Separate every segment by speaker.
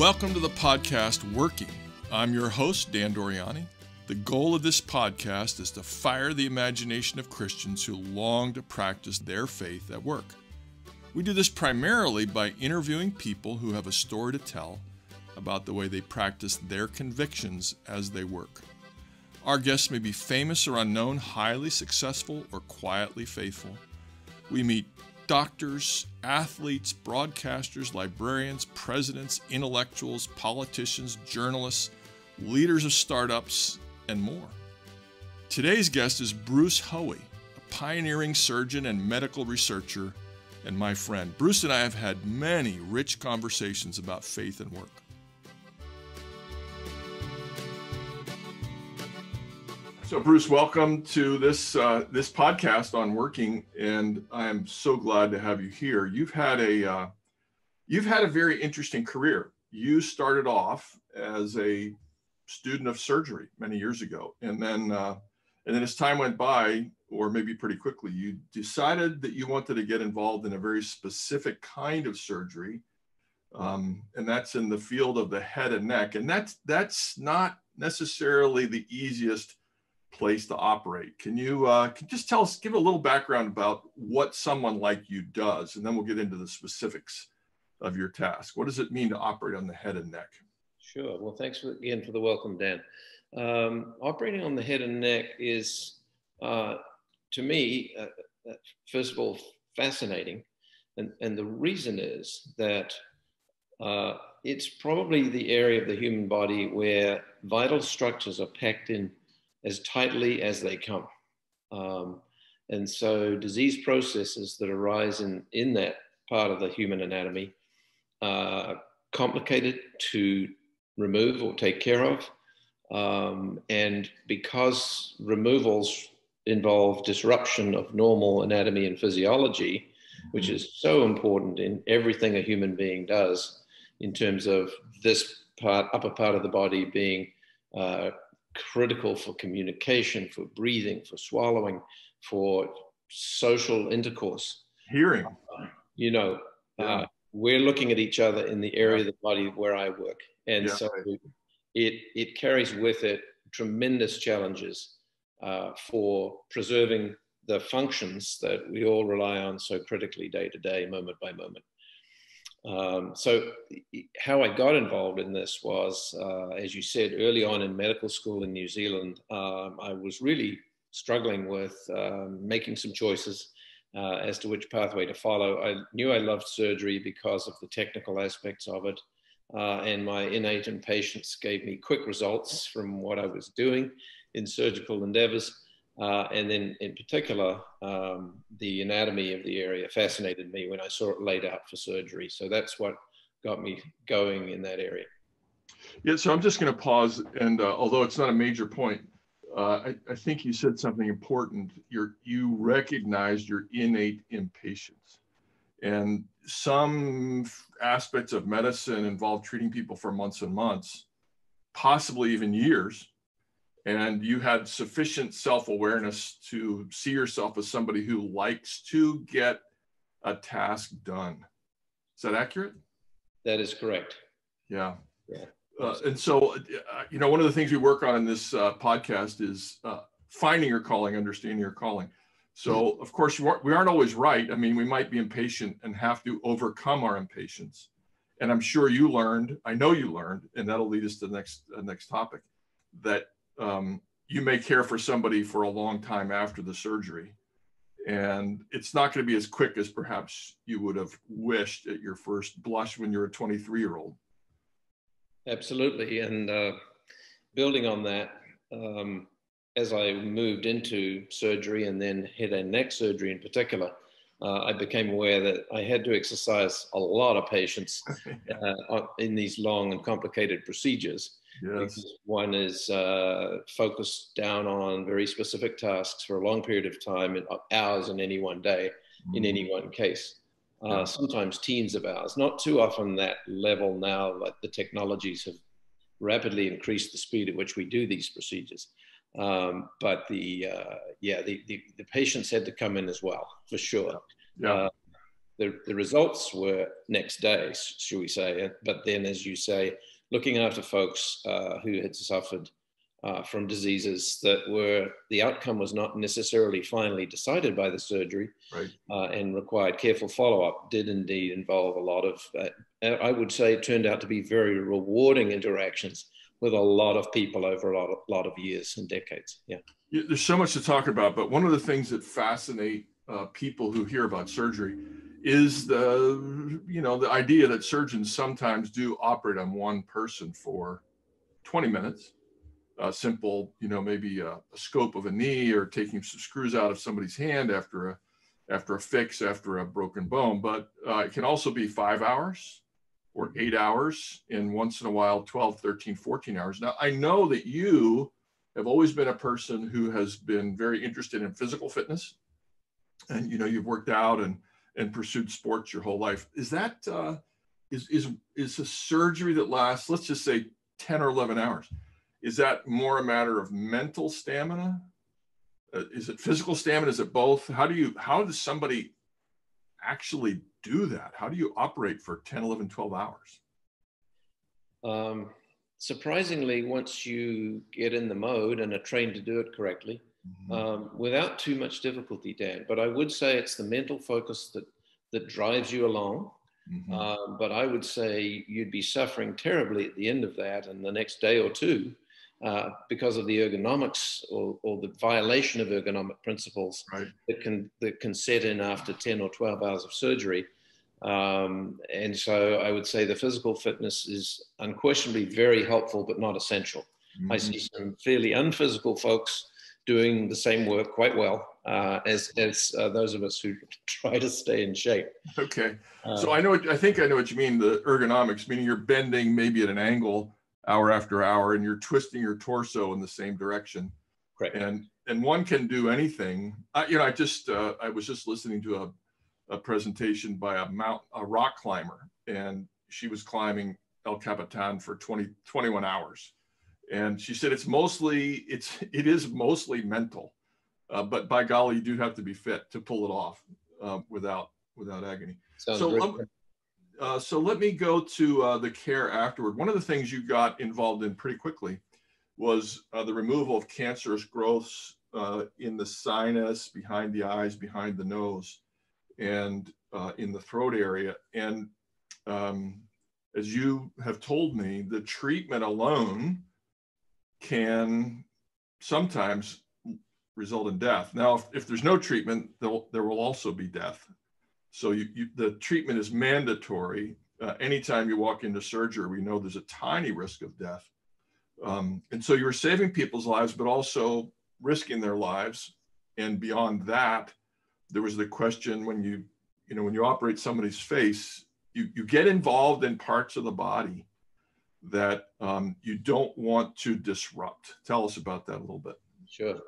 Speaker 1: Welcome to the podcast Working. I'm your host, Dan Doriani. The goal of this podcast is to fire the imagination of Christians who long to practice their faith at work. We do this primarily by interviewing people who have a story to tell about the way they practice their convictions as they work. Our guests may be famous or unknown, highly successful, or quietly faithful. We meet doctors, athletes, broadcasters, librarians, presidents, intellectuals, politicians, journalists, leaders of startups, and more. Today's guest is Bruce Haughey, a pioneering surgeon and medical researcher, and my friend. Bruce and I have had many rich conversations about faith and work. So, Bruce, welcome to this uh, this podcast on working, and I am so glad to have you here. You've had a uh, you've had a very interesting career. You started off as a student of surgery many years ago, and then uh, and then as time went by, or maybe pretty quickly, you decided that you wanted to get involved in a very specific kind of surgery, um, and that's in the field of the head and neck, and that's that's not necessarily the easiest place to operate. Can you uh, can just tell us, give a little background about what someone like you does, and then we'll get into the specifics of your task. What does it mean to operate on the head and neck?
Speaker 2: Sure. Well, thanks again for the welcome, Dan. Um, operating on the head and neck is, uh, to me, uh, uh, first of all, fascinating. And, and the reason is that uh, it's probably the area of the human body where vital structures are packed in as tightly as they come. Um, and so disease processes that arise in, in that part of the human anatomy are complicated to remove or take care of. Um, and because removals involve disruption of normal anatomy and physiology, which is so important in everything a human being does, in terms of this part, upper part of the body being uh, critical for communication, for breathing, for swallowing, for social intercourse.
Speaker 1: Hearing.
Speaker 2: Uh, you know, uh, we're looking at each other in the area of the body where I work. And yeah. so it, it carries with it tremendous challenges uh, for preserving the functions that we all rely on so critically day to day, moment by moment. Um, so, how I got involved in this was, uh, as you said, early on in medical school in New Zealand, um, I was really struggling with um, making some choices uh, as to which pathway to follow. I knew I loved surgery because of the technical aspects of it uh, and my innate impatience gave me quick results from what I was doing in surgical endeavors. Uh, and then, in particular, um, the anatomy of the area fascinated me when I saw it laid out for surgery. So that's what got me going in that area.
Speaker 1: Yeah, so I'm just going to pause. And uh, although it's not a major point, uh, I, I, think you said something important. You're, you recognized your innate impatience. And some aspects of medicine involve treating people for months and months, possibly even years. And you had sufficient self awareness to see yourself as somebody who likes to get a task done. Is that accurate?
Speaker 2: That is correct.
Speaker 1: Yeah. Yeah. Uh, and so, uh, you know, one of the things we work on in this uh, podcast is uh, finding your calling, understanding your calling. So, of course, we aren't always right. I mean, we might be impatient and have to overcome our impatience. And I'm sure you learned, I know you learned, and that'll lead us to the next, uh, next topic, that um, you may care for somebody for a long time after the surgery. And it's not going to be as quick as perhaps you would have wished at your first blush when you're a 23 year old.
Speaker 2: Absolutely. And uh, building on that, um, as I moved into surgery and then head and neck surgery in particular, uh, I became aware that I had to exercise a lot of patience uh, in these long and complicated procedures. Yes. One is uh, focused down on very specific tasks for a long period of time, in hours in any one day, mm. in any one case. Uh, sometimes teens of hours. Not too often that level now, like the technologies have rapidly increased the speed at which we do these procedures. Um, but the uh, yeah, the, the, the patients had to come in as well for sure. Yeah. Uh, the, the results were next day, should we say. But then, as you say, looking after folks uh, who had suffered uh, from diseases that were the outcome was not necessarily finally decided by the surgery
Speaker 1: right.
Speaker 2: uh, and required careful follow-up did indeed involve a lot of uh, i would say it turned out to be very rewarding interactions with a lot of people over a lot of, lot of years and decades yeah.
Speaker 1: yeah there's so much to talk about but one of the things that fascinate uh, people who hear about surgery is the you know the idea that surgeons sometimes do operate on one person for 20 minutes a simple, you know, maybe a, a, scope of a knee or taking some screws out of somebody's hand after a after a fix, after a broken bone. But uh, it can also be five hours or eight hours, and once in a while, 12, 13, 14 hours. Now, I know that you have always been a person who has been very interested in physical fitness, and you know, you've worked out and and pursued sports your whole life. Is that uh, is is is a surgery that lasts, let's just say, 10 or 11 hours? is that more a matter of mental stamina? Uh, is it physical stamina? Is it both? How do you, how does somebody actually do that? How do you operate for 10, 11, 12 hours?
Speaker 2: Um, surprisingly, once you get in the mode and are trained to do it correctly. Um, without too much difficulty, Dan. But I would say it's the mental focus that that drives you along. Mm-hmm. Uh, but I would say you'd be suffering terribly at the end of that, and the next day or two, uh, because of the ergonomics or, or, the violation of ergonomic principles
Speaker 1: right.
Speaker 2: that can that can set in after 10 or 12 hours of surgery. Um, and so I would say the physical fitness is unquestionably very helpful, but not essential. Mm-hmm. I see some fairly unphysical folks doing the same work quite well uh, as, as uh, those of us who try to stay in shape.
Speaker 1: Okay. so uh, I know, what, I think I know what you mean, the ergonomics, meaning you're bending maybe at an angle hour after hour and you're twisting your torso in the same direction
Speaker 2: right
Speaker 1: and and one can do anything I, you know i just uh, i was just listening to a, a presentation by a mount a rock climber and she was climbing el capitan for 20 21 hours and she said it's mostly it's it is mostly mental uh, but by golly you do have to be fit to pull it off uh, without without agony
Speaker 2: Sounds so um,
Speaker 1: uh, so let me go to uh, the care afterward. One of the things you got involved in pretty quickly was uh, the removal of cancerous growths uh, in the sinus, behind the eyes, behind the nose, and uh, in the throat area. And um, as you have told me, the treatment alone can sometimes result in death. Now, if, if there's no treatment, there will also be death. So you, you, the treatment is mandatory. Uh, anytime you walk into surgery, we know there's a tiny risk of death. Um, and so you're saving people's lives, but also risking their lives. And beyond that, there was the question when you, you know, when you operate somebody's face, you, you get involved in parts of the body that um, you don't want to disrupt. Tell us about that a little bit.
Speaker 2: Sure.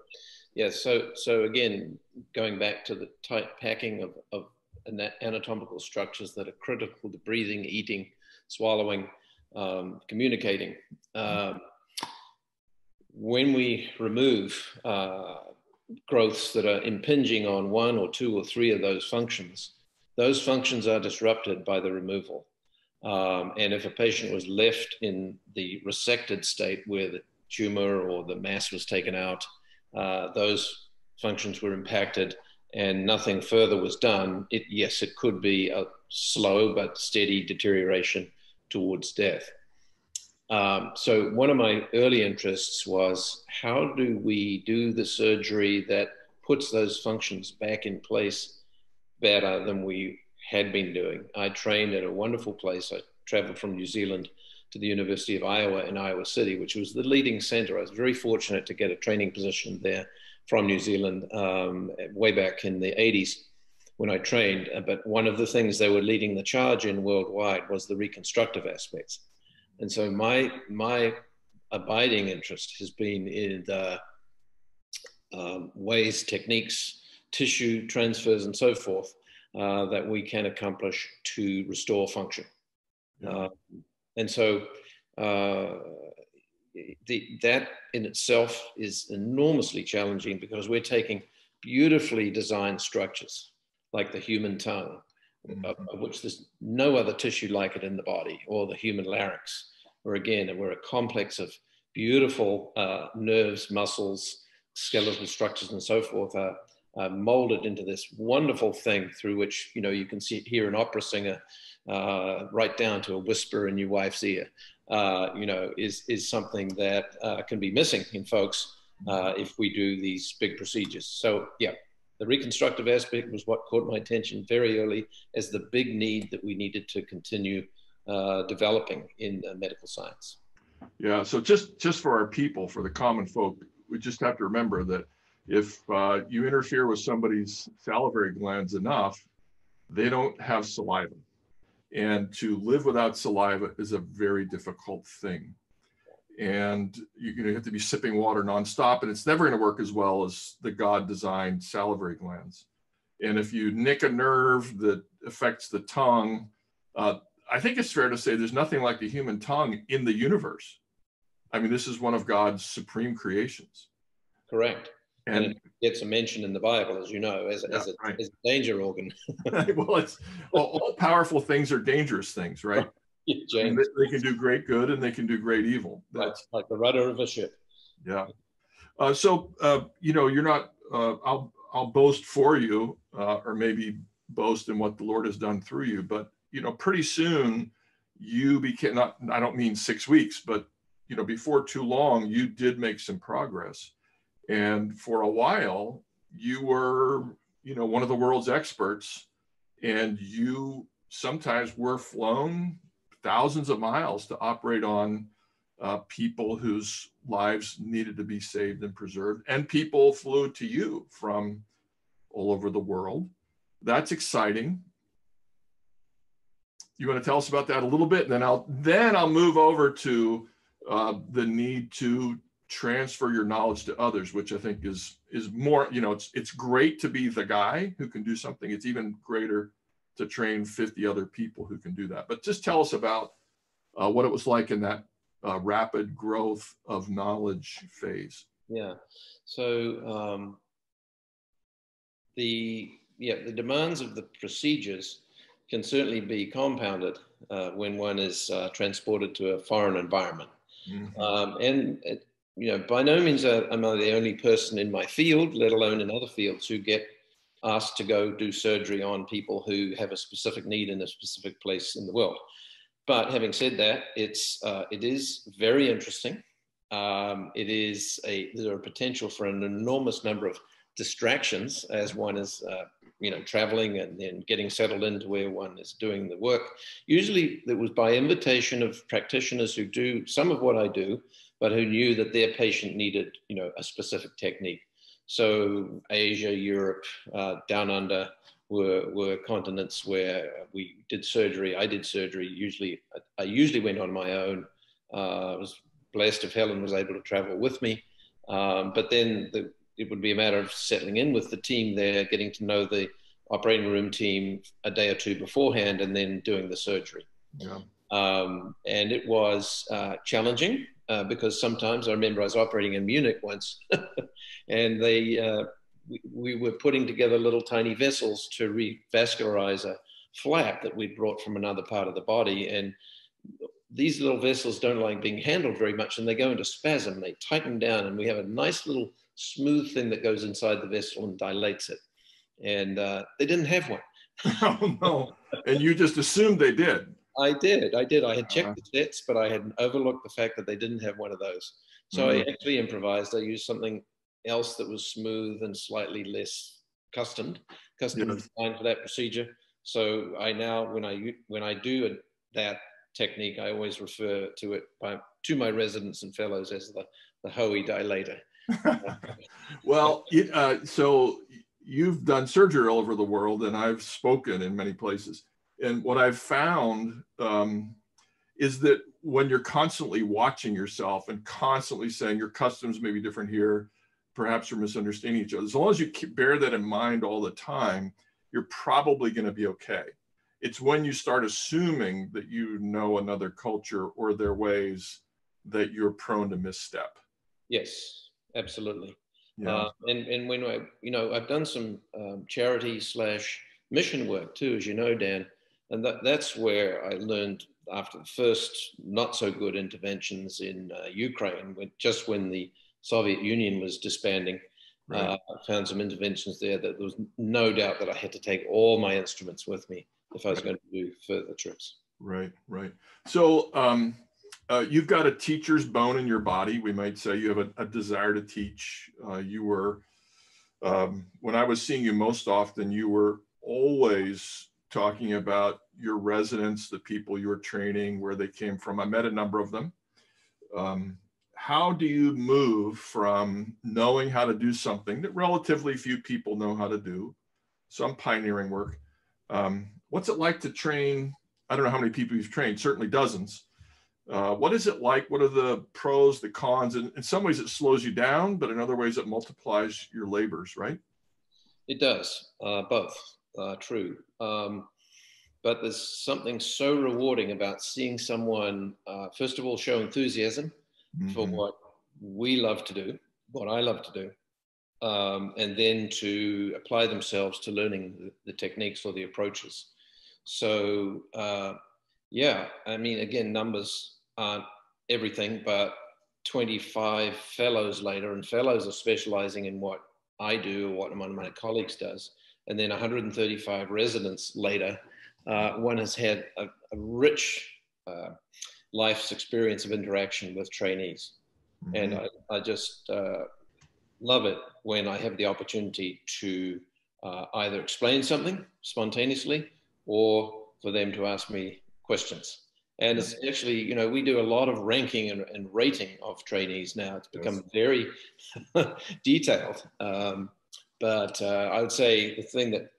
Speaker 2: Yeah. So, so again, going back to the tight packing of, of anatomical structures that are critical to breathing, eating, swallowing, um, communicating. Uh, when we remove uh, growths that are impinging on one or two or three of those functions, those functions are disrupted by the removal. Um, and if a patient was left in the resected state where the tumor or the mass was taken out, uh, those functions were impacted and nothing further was done, it, yes, it could be a slow but steady deterioration towards death. Um, so, one of my early interests was how do we do the surgery that puts those functions back in place better than we had been doing? I trained at a wonderful place. I traveled from New Zealand to the University of Iowa in Iowa City, which was the leading center. I was very fortunate to get a training position there from New Zealand um, way back in the 80s when I trained. Uh, but one of the things they were leading the charge in worldwide was the reconstructive aspects. And so my, my abiding interest has been in the um, ways, techniques, tissue transfers, and so forth uh, that we can accomplish to restore function. Uh, and so uh, the, that in itself is enormously challenging because we're taking beautifully designed structures like the human tongue mm-hmm. which there's no other tissue like it in the body, or the human larynx, where again, we're a complex of beautiful uh, nerves, muscles, skeletal structures, and so forth are, are, molded into this wonderful thing through which you know you can see hear an opera singer uh, right down to a whisper in your wife's ear. Uh, you know, is is something that uh, can be missing in folks uh, if we do these big procedures. So yeah, the reconstructive aspect was what caught my attention very early as the big need that we needed to continue uh, developing in medical science.
Speaker 1: Yeah, so just just for our people, for the common folk, we just have to remember that if uh, you interfere with somebody's salivary glands enough, they don't have saliva. And to live without saliva is a very difficult thing. And you're going to have to be sipping water nonstop, and it's never going to work as well as the God designed salivary glands. And if you nick a nerve that affects the tongue, uh, I think it's fair to say there's nothing like the human tongue in the universe. I mean, this is one of God's supreme creations.
Speaker 2: Correct. And, and it gets a mention in the Bible, as you know, as, yeah, as, a, right. as a danger organ.
Speaker 1: well, it's well, all powerful things are dangerous things, right? yeah, I mean, they, they, can do great good and they can do great evil.
Speaker 2: That's like, like the rudder of a ship.
Speaker 1: Yeah. Uh, so, uh, you know, you're not, uh, I'll, I'll boast for you, uh, or maybe boast in what the Lord has done through you, but you know, pretty soon you became not, I don't mean six weeks, but you know, before too long, you did make some progress. And for a while, you were, you know, one of the world's experts, and you sometimes were flown thousands of miles to operate on uh, people whose lives needed to be saved and preserved. And people flew to you from all over the world. That's exciting you want to tell us about that a little bit, and then I'll then I'll move over to uh, the need to transfer your knowledge to others, which I think is is more. You know, it's it's great to be the guy who can do something. It's even greater to train 50 other people who can do that. But just tell us about uh, what it was like in that uh, rapid growth of knowledge phase.
Speaker 2: Yeah. So um, the yeah the demands of the procedures can certainly be compounded uh, when one is uh, transported to a foreign environment. Mm-hmm. Um, and, it, you know, by no means am I the only person in my field, let alone in other fields, who get asked to go do surgery on people who have a specific need in a specific place in the world. But having said that, it's uh, it is very interesting. Um, it is a there are potential for an enormous number of distractions as one is uh, you know, traveling and then getting settled into where one is doing the work. Usually it was by invitation of practitioners who do some of what I do, but who knew that their patient needed, you know, a specific technique. So Asia, Europe, uh, down under were, were continents where we did surgery. I did surgery. Usually, I usually went on my own. Uh, I was blessed if Helen was able to travel with me. Um, but then the it would be a matter of settling in with the team there, getting to know the operating room team a day or two beforehand, and then doing the surgery. Yeah. Um, and it was uh, challenging uh, because sometimes I remember I was operating in Munich once, and they uh, we, we, were putting together little tiny vessels to revascularize a flap that we'd brought from another part of the body, and these little vessels don't like being handled very much, and they go into spasm. They tighten down, and we have a nice little smooth thing that goes inside the vessel and dilates it. And uh, they didn't have one.
Speaker 1: oh no! And you just assumed they did.
Speaker 2: I did. I did. I had checked the sets, but I had overlooked the fact that they didn't have one of those. So mm-hmm. I actually improvised. I used something else that was smooth and slightly less customed, custom yes. designed for that procedure. So I now, when I when I do a, that technique, I always refer to it by, to my residents and fellows as the the Haughey dilator.
Speaker 1: well, uh, so you've done surgery all over the world, and I've spoken in many places. And what I've found um, is that when you're constantly watching yourself and constantly saying your customs may be different here, perhaps you're misunderstanding each other. As long as you bear that in mind all the time, you're probably going to be okay. It's when you start assuming that you know another culture or their ways that you're prone to misstep.
Speaker 2: Yes, absolutely. Yeah. Uh, and and when I, you know, I've done some um, charity slash mission work too, as you know, Dan. And that, that's where I learned after the first not so good interventions in uh, Ukraine, when, just when the Soviet Union was disbanding, right. uh, I found some interventions there that there was no doubt that I had to take all my instruments with me if I was right. going to do further trips.
Speaker 1: Right, right. So um, uh, you've got a teacher's bone in your body. We might say you have a, a desire to teach. Uh, you were, um, when I was seeing you most often, you were always talking about your residents, the people you're training, where they came from. I met a number of them. Um, how do you move from knowing how to do something that relatively few people know how to do, some pioneering work? Um, what's it like to train? I don't know how many people you've trained, certainly dozens. Uh, what is it like? What are the pros, the cons? And in some ways, it slows you down, but in other ways, it multiplies your labors, right?
Speaker 2: It does, uh, both uh, true. Um, but there's something so rewarding about seeing someone, uh, first of all, show enthusiasm mm-hmm. for what we love to do, what I love to do, um, and then to apply themselves to learning the, the techniques or the approaches. So, uh, yeah, I mean, again, numbers aren't everything, but 25 fellows later, and fellows are specializing in what I do or what one of my colleagues does and then 135 residents later, uh, one has had a, a rich uh, life's experience of interaction with trainees. Mm-hmm. And I, I just uh, love it when I have the opportunity to uh, either explain something spontaneously or for them to ask me questions. And it's actually, you know, we do a lot of ranking and, and rating of trainees now. It's become yes. very detailed. Um, but uh, I would say the thing that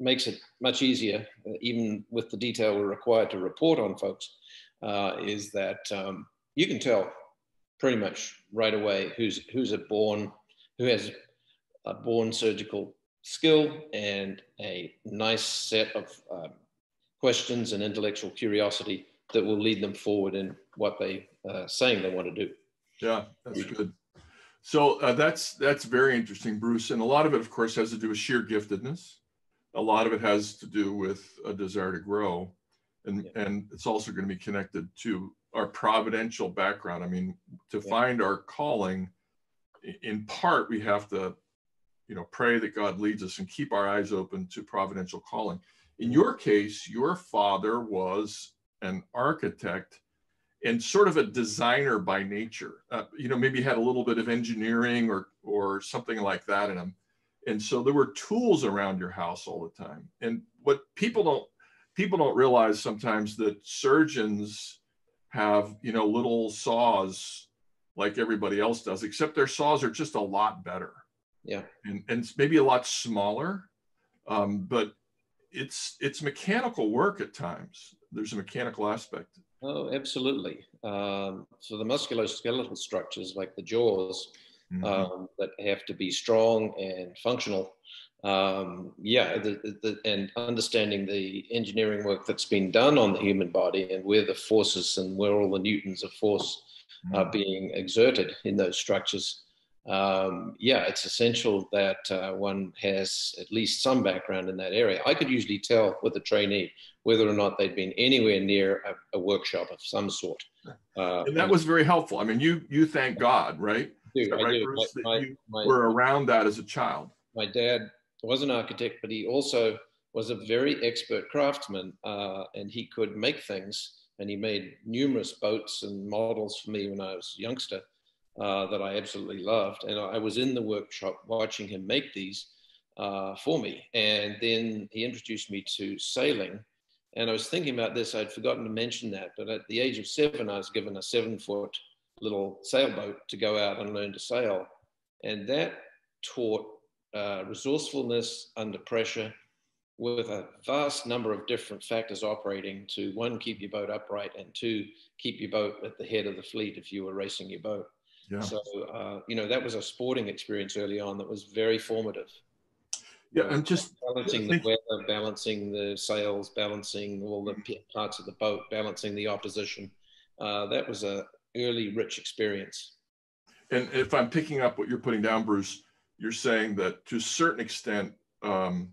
Speaker 2: makes it much easier, uh, even with the detail we're required to report on folks, uh, is that um, you can tell pretty much right away who's who's a born, who has a born surgical skill and a nice set of um, questions and intellectual curiosity that will lead them forward in what they uh, saying they want to do.
Speaker 1: Yeah, that's good. So uh, that's that's very interesting, Bruce. And a lot of it, of course, has to do with sheer giftedness. A lot of it has to do with a desire to grow, and yeah. and it's also going to be connected to our providential background. I mean, to yeah. find our calling, in part, we have to, you know, pray that God leads us and keep our eyes open to providential calling. In your case, your father was an architect and sort of a designer by nature. Uh, you know, maybe had a little bit of engineering or or something like that in them. And so there were tools around your house all the time. And what people don't people don't realize sometimes that surgeons have, you know, little saws like everybody else does, except their saws are just a lot better.
Speaker 2: Yeah.
Speaker 1: And and maybe a lot smaller. Um, but it's it's mechanical work at times. There's a mechanical aspect
Speaker 2: Oh, absolutely. Um, so the musculoskeletal structures, like the jaws, mm-hmm. um, that have to be strong and functional. Um, yeah, the, the, and understanding the engineering work that's been done on the human body and where the forces and where all the newtons of force mm-hmm. are being exerted in those structures um, yeah, it's essential that uh, one has at least some background in that area. I could usually tell with a trainee whether or not they'd been anywhere near a, a workshop of some sort.
Speaker 1: Uh, and that was very helpful. I mean, you you thank God, right?
Speaker 2: I do,
Speaker 1: right,
Speaker 2: I do.
Speaker 1: Bruce, my, you my, were around that as a child.
Speaker 2: My dad was an architect, but he also was a very expert craftsman, uh, and he could make things. And he made numerous boats and models for me when I was a youngster uh, that I absolutely loved. And I was in the workshop watching him make these uh, for me. And then he introduced me to sailing. And I was thinking about this, I'd forgotten to mention that, but at the age of seven, I was given a seven foot little sailboat to go out and learn to sail. And that taught uh, resourcefulness under pressure with a vast number of different factors operating to one, keep your boat upright, and two, keep your boat at the head of the fleet if you were racing your boat. Yeah. So, uh, you know, that was a sporting experience early on that was very formative.
Speaker 1: Yeah, and just
Speaker 2: balancing the weather, balancing the sails, balancing all the parts of the boat, balancing the opposition. Uh, that was a early rich experience.
Speaker 1: And if I'm picking up what you're putting down, Bruce, you're saying that to a certain extent, um,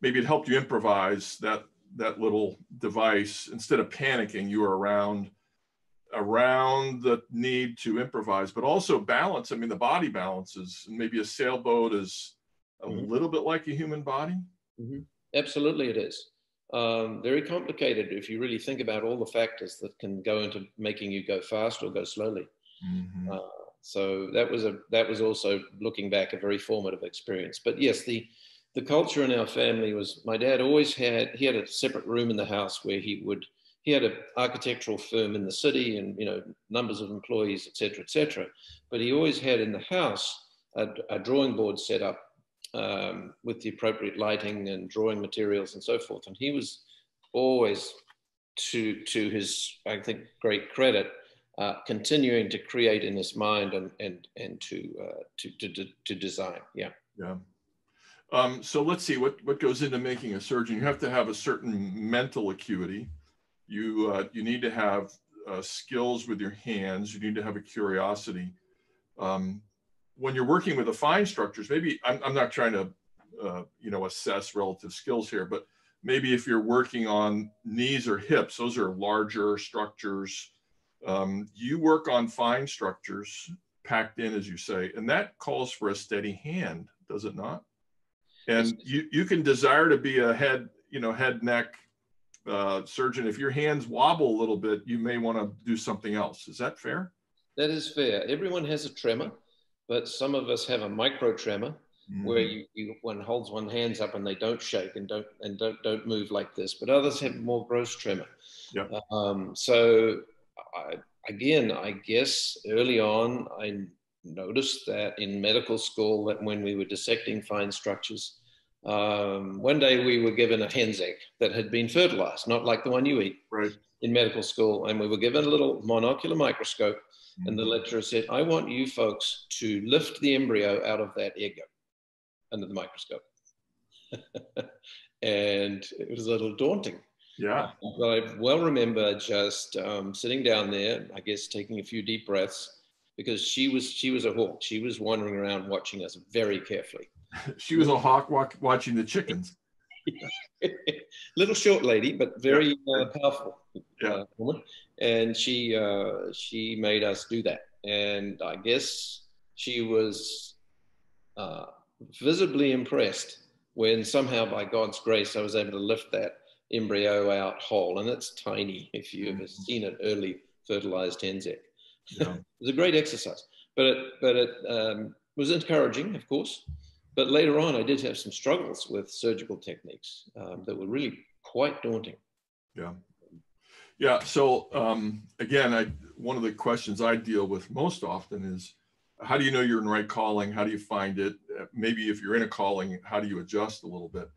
Speaker 1: maybe it helped you improvise that that little device instead of panicking you were around around the need to improvise but also balance i mean the body balances maybe a sailboat is a mm-hmm. little bit like a human body
Speaker 2: mm-hmm. absolutely it is um, very complicated if you really think about all the factors that can go into making you go fast or go slowly mm-hmm. uh, so that was a that was also looking back a very formative experience but yes the the culture in our family was my dad always had he had a separate room in the house where he would he had an architectural firm in the city and you know numbers of employees etc etc but he always had in the house a, a drawing board set up um, with the appropriate lighting and drawing materials and so forth. And he was always to to his i think great credit uh, continuing to create in his mind and and and to, uh, to to to design. Yeah.
Speaker 1: Yeah. Um, so let's see what, what goes into making a surgeon. You have to have a certain mental acuity. You, uh, you need to have uh, skills with your hands. You need to have a curiosity. Um, when you're working with the fine structures, maybe I'm, I'm not trying to, uh, you know, assess relative skills here, but maybe if you're working on knees or hips, those are larger structures. Um, you work on fine structures packed in, as you say, and that calls for a steady hand, does it not? and you you can desire to be a head you know head neck uh, surgeon if your hands wobble a little bit you may want to do something else is that fair
Speaker 2: that is fair everyone has a tremor but some of us have a micro tremor mm-hmm. where you, you, one holds one hands up and they don't shake and don't and don't don't move like this but others have more gross tremor
Speaker 1: yeah.
Speaker 2: Um, so I, again i guess early on i noticed that in medical school that when we were dissecting fine structures, um, one day we were given a hen's egg that had been fertilized, not like the one you eat
Speaker 1: right.
Speaker 2: in medical school. And we were given a little monocular microscope. Mm-hmm. And the mm-hmm. lecturer said, I want you folks to lift the embryo out of that egg under the microscope. and it was a little daunting.
Speaker 1: Yeah.
Speaker 2: But I well remember just um, sitting down there, I guess taking a few deep breaths because she was she was a hawk. She was wandering around watching us very carefully.
Speaker 1: she was a hawk walk, watching the chickens.
Speaker 2: Little short lady, but very uh, powerful
Speaker 1: yeah. uh,
Speaker 2: woman, and she uh, she made us do that. And I guess she was uh, visibly impressed when somehow, by God's grace, I was able to lift that embryo out whole, and it's tiny. If you've ever mm-hmm. seen an early fertilized hen's egg. Yeah. it was a great exercise, but it, but it um, was encouraging, of course. But later on, I did have some struggles with surgical techniques um, that were really quite daunting.
Speaker 1: Yeah. Yeah. So um, again, I, one of the questions I deal with most often is, how do you know you're in the right calling? How do you find it? Maybe if you're in a calling, how do you adjust a little bit?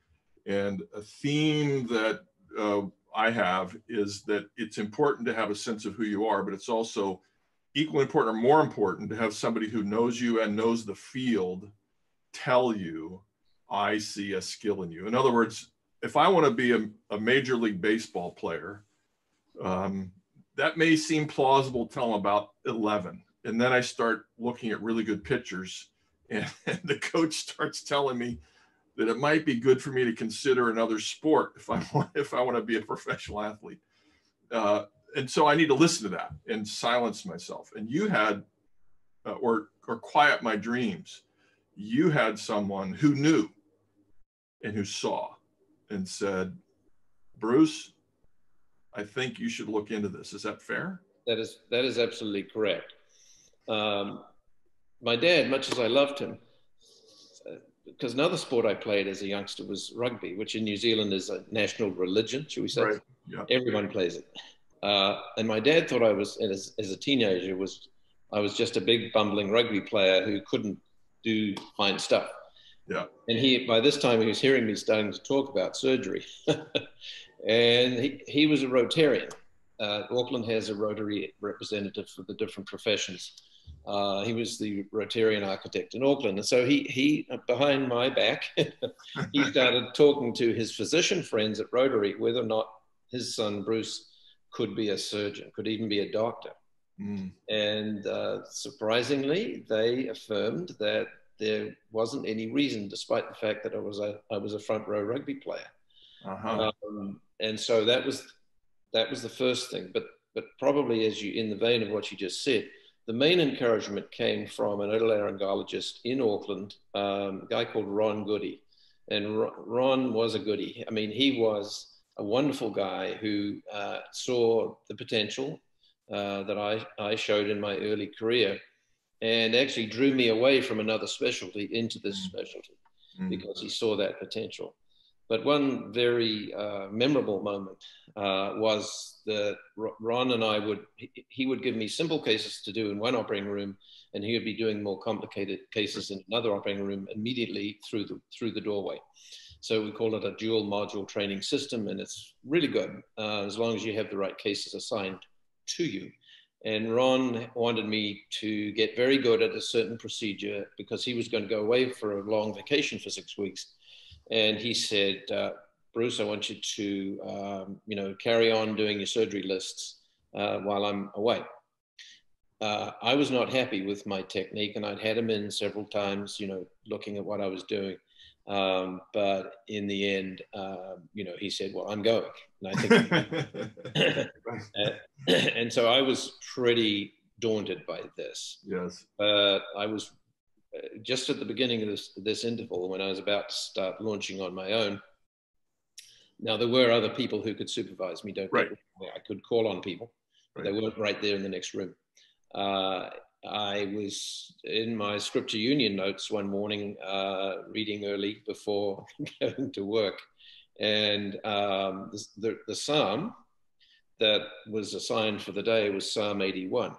Speaker 1: And a theme that uh, I have is that it's important to have a sense of who you are, but it's also equally important or more important to have somebody who knows you and knows the field tell you I see a skill in you. In other words, if I want to be a, a major league baseball player, um, that may seem plausible till I'm about 11. And then I start looking at really good pitchers, and, and the coach starts telling me that it might be good for me to consider another sport if I want if I want to be a professional athlete. Uh, and so I need to listen to that and silence myself. And you had, uh, or or quiet my dreams. You had someone who knew, and who saw, and said, Bruce, I think you should look into this. Is that fair?
Speaker 2: That is that is absolutely correct. Um, my dad, much as I loved him, because another sport I played as a youngster was rugby, which in New Zealand is a national religion, should we say?
Speaker 1: Right. Yeah.
Speaker 2: Everyone plays it. Uh, and my dad thought I was, as, as a teenager, was I was just a big bumbling rugby player who couldn't do fine stuff.
Speaker 1: Yeah.
Speaker 2: And he, by this time, he was hearing me starting to talk about surgery. and he, he was a Rotarian. Uh, Auckland has a Rotary representative for the different professions. Uh, he was the Rotarian architect in Auckland. And so he, he behind my back, he started talking to his physician friends at Rotary whether or not his son, Bruce, could be a surgeon, could even be a doctor. Mm. And uh, surprisingly, they affirmed that there wasn't any reason, despite the fact that I was a I was a front row rugby player. Uh-huh. Um, and so that was that was the first thing. But but probably as you in the vein of what you just said, the main encouragement came from an otolaryngologist in Auckland, um, a guy called Ron Goody. And Ron was a goody. I mean, he was a wonderful guy who uh, saw the potential uh, that I, I showed in my early career and actually drew me away from another specialty into this mm. specialty mm. because he saw that potential. But one very uh, memorable moment uh, was that Ron and I would, he would give me simple cases to do in one operating room, and he would be doing more complicated cases in another operating room immediately through the, through the doorway. So we call it a dual module training system, and it's really good uh, as long as you have the right cases assigned to you. And Ron wanted me to get very good at a certain procedure because he was going to go away for a long vacation for six weeks. And he said, uh, Bruce, I want you to, um, you know, carry on doing your surgery lists uh, while I'm away. Uh, I was not happy with my technique, and I'd had him in several times, you know, looking at what I was doing. Um, but in the end, uh, you know, he said, "Well, I'm going," and I think, and so I was pretty daunted by this.
Speaker 1: Yes.
Speaker 2: But I was uh, just at the beginning of this this interval when I was about to start launching on my own. Now there were other people who could supervise me. Don't
Speaker 1: right.
Speaker 2: I could call on people, right. they weren't right there in the next room. Uh, I was in my scripture union notes one morning, uh, reading early before going to work, and um, the, the, psalm that was assigned for the day was Psalm 81.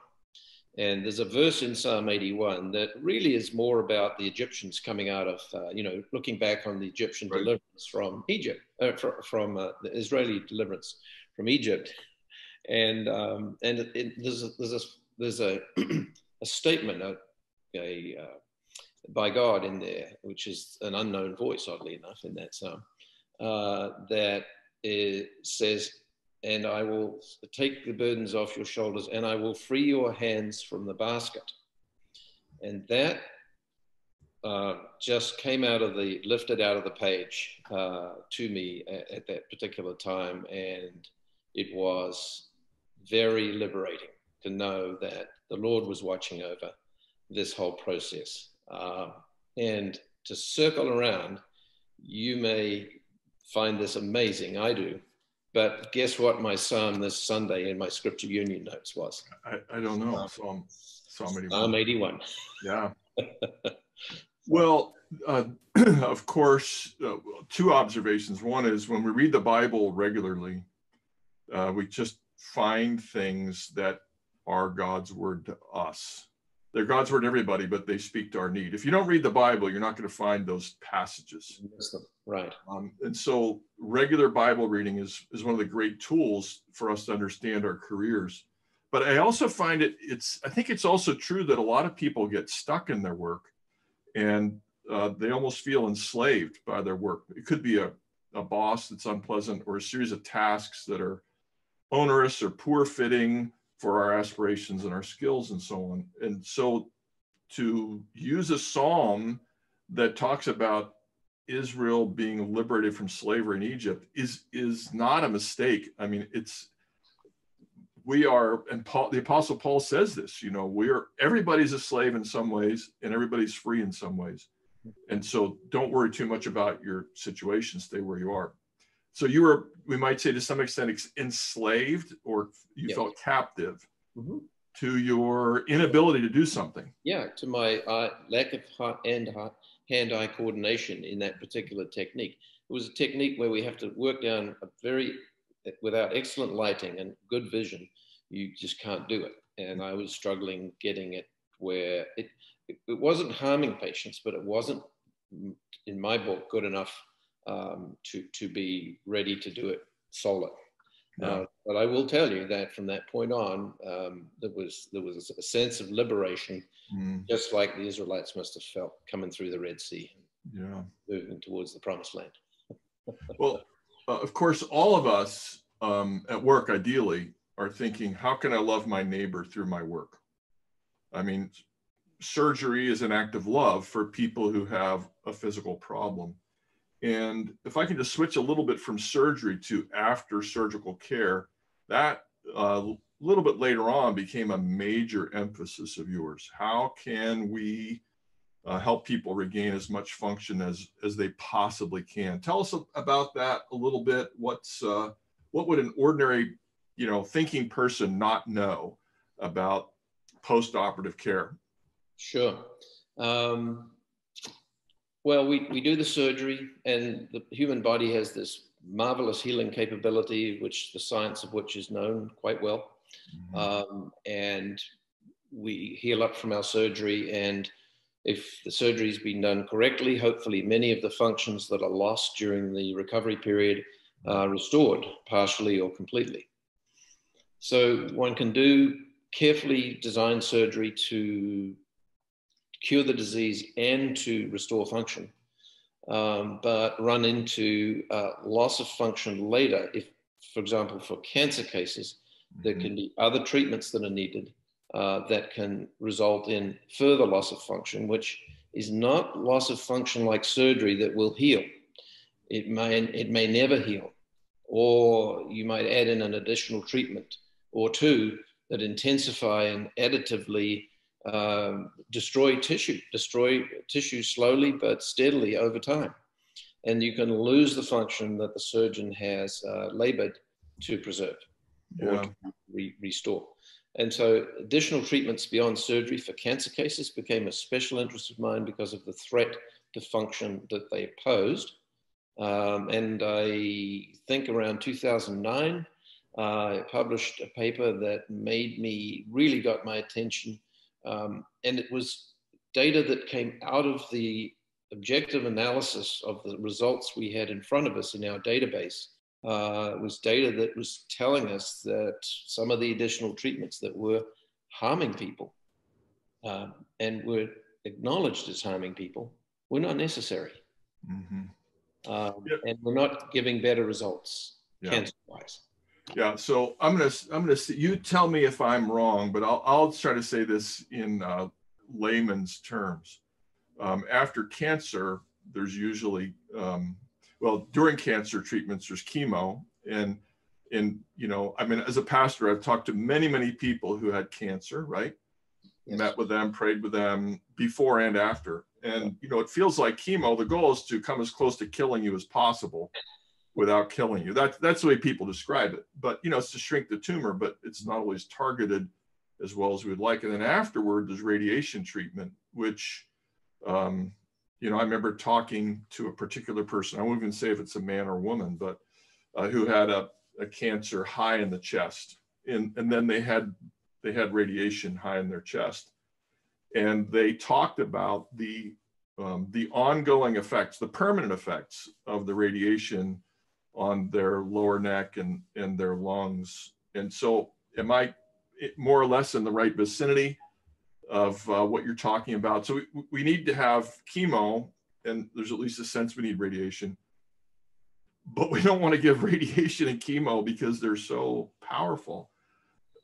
Speaker 2: And there's a verse in Psalm 81 that really is more about the Egyptians coming out of, uh, you know, looking back on the Egyptian right. deliverance from Egypt, uh, from, from uh, the Israeli deliverance from Egypt. And um, and it, it, there's a, there's a, there's a a statement a, a uh, by God in there, which is an unknown voice, oddly enough, in that psalm, uh, that says, And I will take the burdens off your shoulders, and I will free your hands from the basket. And that uh, just came out of the, lifted out of the page uh, to me at, at that particular time. And it was very liberating to know that the Lord was watching over this whole process. Uh, and to circle around, you may find this amazing. I do. But guess what my psalm this Sunday in my scripture union notes was?
Speaker 1: I, I don't know. Psalm, psalm 81.
Speaker 2: Psalm 81.
Speaker 1: Yeah. well, uh, of course, uh, two observations. One is when we read the Bible regularly, uh, we just find things that are God's word to us. They're God's word to everybody, but they speak to our need. If you don't read the Bible, you're not going to find those passages.
Speaker 2: Right.
Speaker 1: Um, and so regular Bible reading is, is one of the great tools for us to understand our careers. But I also find it, it's, I think it's also true that a lot of people get stuck in their work and uh, they almost feel enslaved by their work. It could be a, a boss that's unpleasant or a series of tasks that are onerous or poor fitting for our aspirations and our skills and so on. And so to use a psalm that talks about Israel being liberated from slavery in Egypt is is not a mistake. I mean, it's we are, and Paul, the Apostle Paul says this. You know, we're everybody's a slave in some ways, and everybody's free in some ways. And so, don't worry too much about your situation. Stay where you are. So you were, we might say, to some extent, enslaved, or you felt captive mm-hmm. to your inability to do something.
Speaker 2: Yeah, to my uh, lack of hand hand-eye coordination in that particular technique. It was a technique where we have to work down a very, without excellent lighting and good vision, you just can't do it. And I was struggling getting it where it, it, it wasn't harming patients, but it wasn't, in my book, good enough um, to, to be ready to do it solo. Uh, but I will tell you that from that point on, um, there was there was a sense of liberation, mm. just like the Israelites must have felt coming through the Red Sea,
Speaker 1: yeah,
Speaker 2: moving towards the Promised Land.
Speaker 1: well, uh, of course, all of us um, at work, ideally, are thinking, how can I love my neighbor through my work? I mean, surgery is an act of love for people who have a physical problem. And if I can just switch a little bit from surgery to after surgical care, that a uh, little bit later on became a major emphasis of yours. How can we uh, help people regain as much function as as they possibly can? Tell us about that a little bit. What's uh, what would an ordinary, you know, thinking person not know about post-operative care?
Speaker 2: Sure. Um, well, we, we do the surgery, and the human body has this marvelous healing capability, which the science of which is known quite well. Mm-hmm. Um, and we heal up from our surgery. And if the surgery's been done correctly, hopefully many of the functions that are lost during the recovery period are restored partially or completely. So one can do carefully designed surgery to cure the disease and to restore function, um, but run into uh, loss of function later. If, for example, for cancer cases, there mm-hmm. can be other treatments that are needed uh, that can result in further loss of function, which is not loss of function like surgery that will heal. It may, it may never heal, or you might add in an additional treatment or two that intensify and additively um, destroy tissue, destroy tissue slowly but steadily over time. And you can lose the function that the surgeon has uh, labored to preserve yeah. or to re- restore. And so additional treatments beyond surgery for cancer cases became a special interest of mine because of the threat to function that they posed. Um, and I think around 2009, uh, I published a paper that made me really got my attention um, and it was data that came out of the objective analysis of the results we had in front of us in our database. Uh, was data that was telling us that some of the additional treatments that were harming people um, and were acknowledged as harming people were not necessary. Mm-hmm. Um, yep. And we're not giving better results cancer wise.
Speaker 1: Yeah, so I'm gonna I'm gonna see, you tell me if I'm wrong, but I'll I'll try to say this in uh, layman's terms. Um, after cancer, there's usually um, well during cancer treatments there's chemo and and you know I mean as a pastor I've talked to many many people who had cancer right yes. met with them prayed with them before and after and you know it feels like chemo the goal is to come as close to killing you as possible without killing you. That's that's the way people describe it. But you know, it's to shrink the tumor, but it's not always targeted as well as we'd like. And then afterward, there's radiation treatment, which um, you know, I remember talking to a particular person. I won't even say if it's a man or woman, but uh, who had a, a cancer high in the chest, and and then they had they had radiation high in their chest, and they talked about the um, the ongoing effects, the permanent effects of the radiation on their lower neck and, and their lungs. And so, am I more or less in the right vicinity of uh, what you're talking about? So, we, we need to have chemo, and there's at least a sense we need radiation. But we don't want to give radiation and chemo because they're so powerful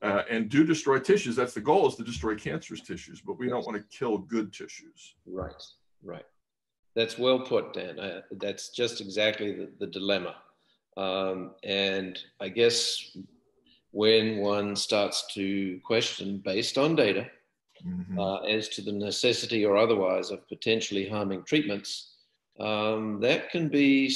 Speaker 1: uh, and do destroy tissues. That's the goal is to destroy cancerous tissues, but we don't want to kill good tissues.
Speaker 2: Right, right. That's well put, Dan. Uh, that's just exactly the, the dilemma. Um, and I guess when one starts to question based on data mm-hmm. uh, as to the necessity or otherwise of potentially harming treatments, um, that can be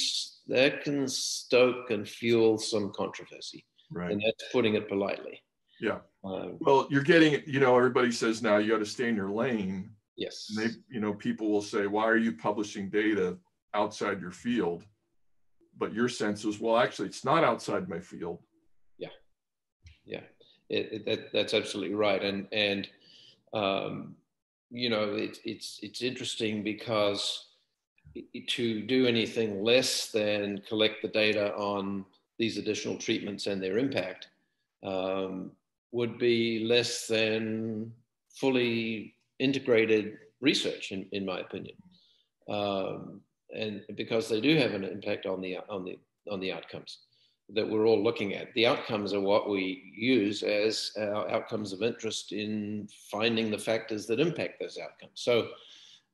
Speaker 2: that can stoke and fuel some controversy. Right. And that's putting it politely.
Speaker 1: Yeah. Um, well, you're getting, you know, everybody says now you got to stay in your lane.
Speaker 2: Yes.
Speaker 1: And they, you know, people will say, why are you publishing data outside your field? But your sense is well actually it's not outside my field.
Speaker 2: Yeah. Yeah. It, it, that, that's absolutely right. And and um, you know it, it's it's interesting because to do anything less than collect the data on these additional treatments and their impact um, would be less than fully integrated research in, in my opinion. Um, and because they do have an impact on the on the on the outcomes. that we're all looking at. The outcomes are what we use as our outcomes of interest in finding the factors that impact those outcomes. So,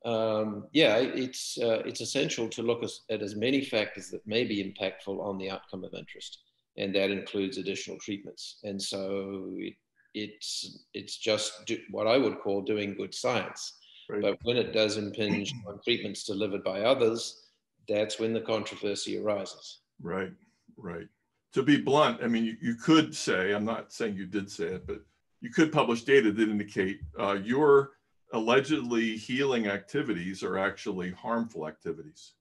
Speaker 2: um, yeah, it's uh, it's essential to look at as many factors that may be impactful on the outcome of interest, and that includes additional treatments. And so it, it's it's just do, what I would call doing good science. Right. But when it does impinge on treatments delivered by others, that's when the controversy arises.
Speaker 1: Right, right to be blunt, I mean, you, you, could say, I'm not saying you did say it, but you could publish data that indicate uh, your allegedly healing activities are actually harmful activities.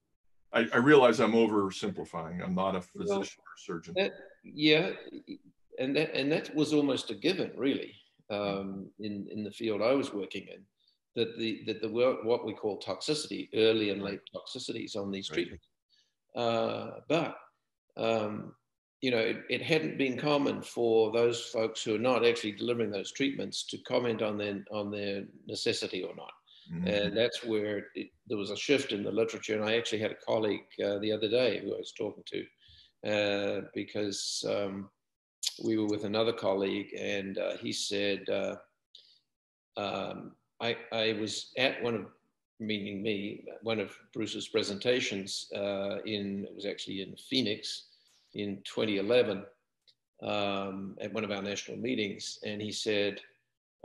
Speaker 1: I, I realize I'm oversimplifying. I'm not a physician well, or surgeon.
Speaker 2: That, yeah, and that and that was almost a given, really, um, in in the field I was working in, that the that the what we call toxicity, early and late toxicities on these treatments. Uh, but um, you know, it, it, hadn't been common for those folks who are not actually delivering those treatments to comment on their on their necessity or not. Mm-hmm. And that's where it, there was a shift in the literature. And I actually had a colleague uh, the other day who I was talking to uh, because um, we were with another colleague, and uh, he said, uh, um, I, I was at one of meaning me, one of Bruce's presentations uh, in, it was actually in Phoenix, in 2011 um, at one of our national meetings, and he said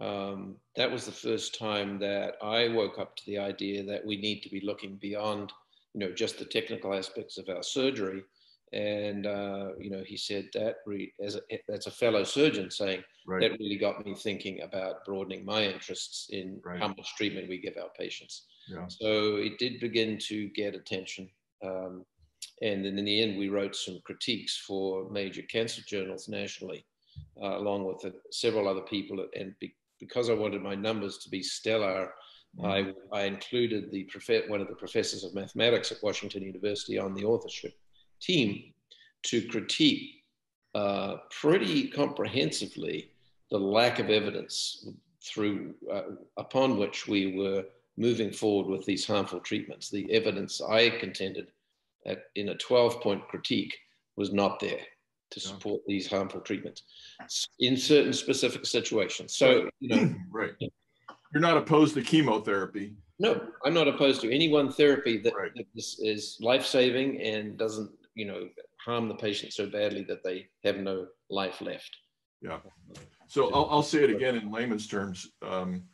Speaker 2: um, that was the first time that I woke up to the idea that we need to be looking beyond, you know, just the technical aspects of our surgery. And uh, you know, he said that re- as a, that's a fellow surgeon saying right. that really got me thinking about broadening my interests in right. how much treatment we give our patients. Yeah. So it did begin to get attention. Um, and then in the end, we wrote some critiques for major cancer journals nationally, uh, along with uh, several other people. And be, because I wanted my numbers to be stellar, I, I, included the prof- one of the professors of mathematics at Washington University on the authorship team to critique uh, pretty comprehensively the lack of evidence through uh, upon which we were moving forward with these harmful treatments. The evidence I contended at, in a 12 point critique was not there to support these harmful treatments in certain specific situations. So, you know,
Speaker 1: right. You're not opposed to chemotherapy.
Speaker 2: No, I'm not opposed to any one therapy that, right. that is, is life saving and doesn't, you know, harm the patient so badly that they have no life left.
Speaker 1: Yeah. So I'll, I'll say it again in layman's terms. Um,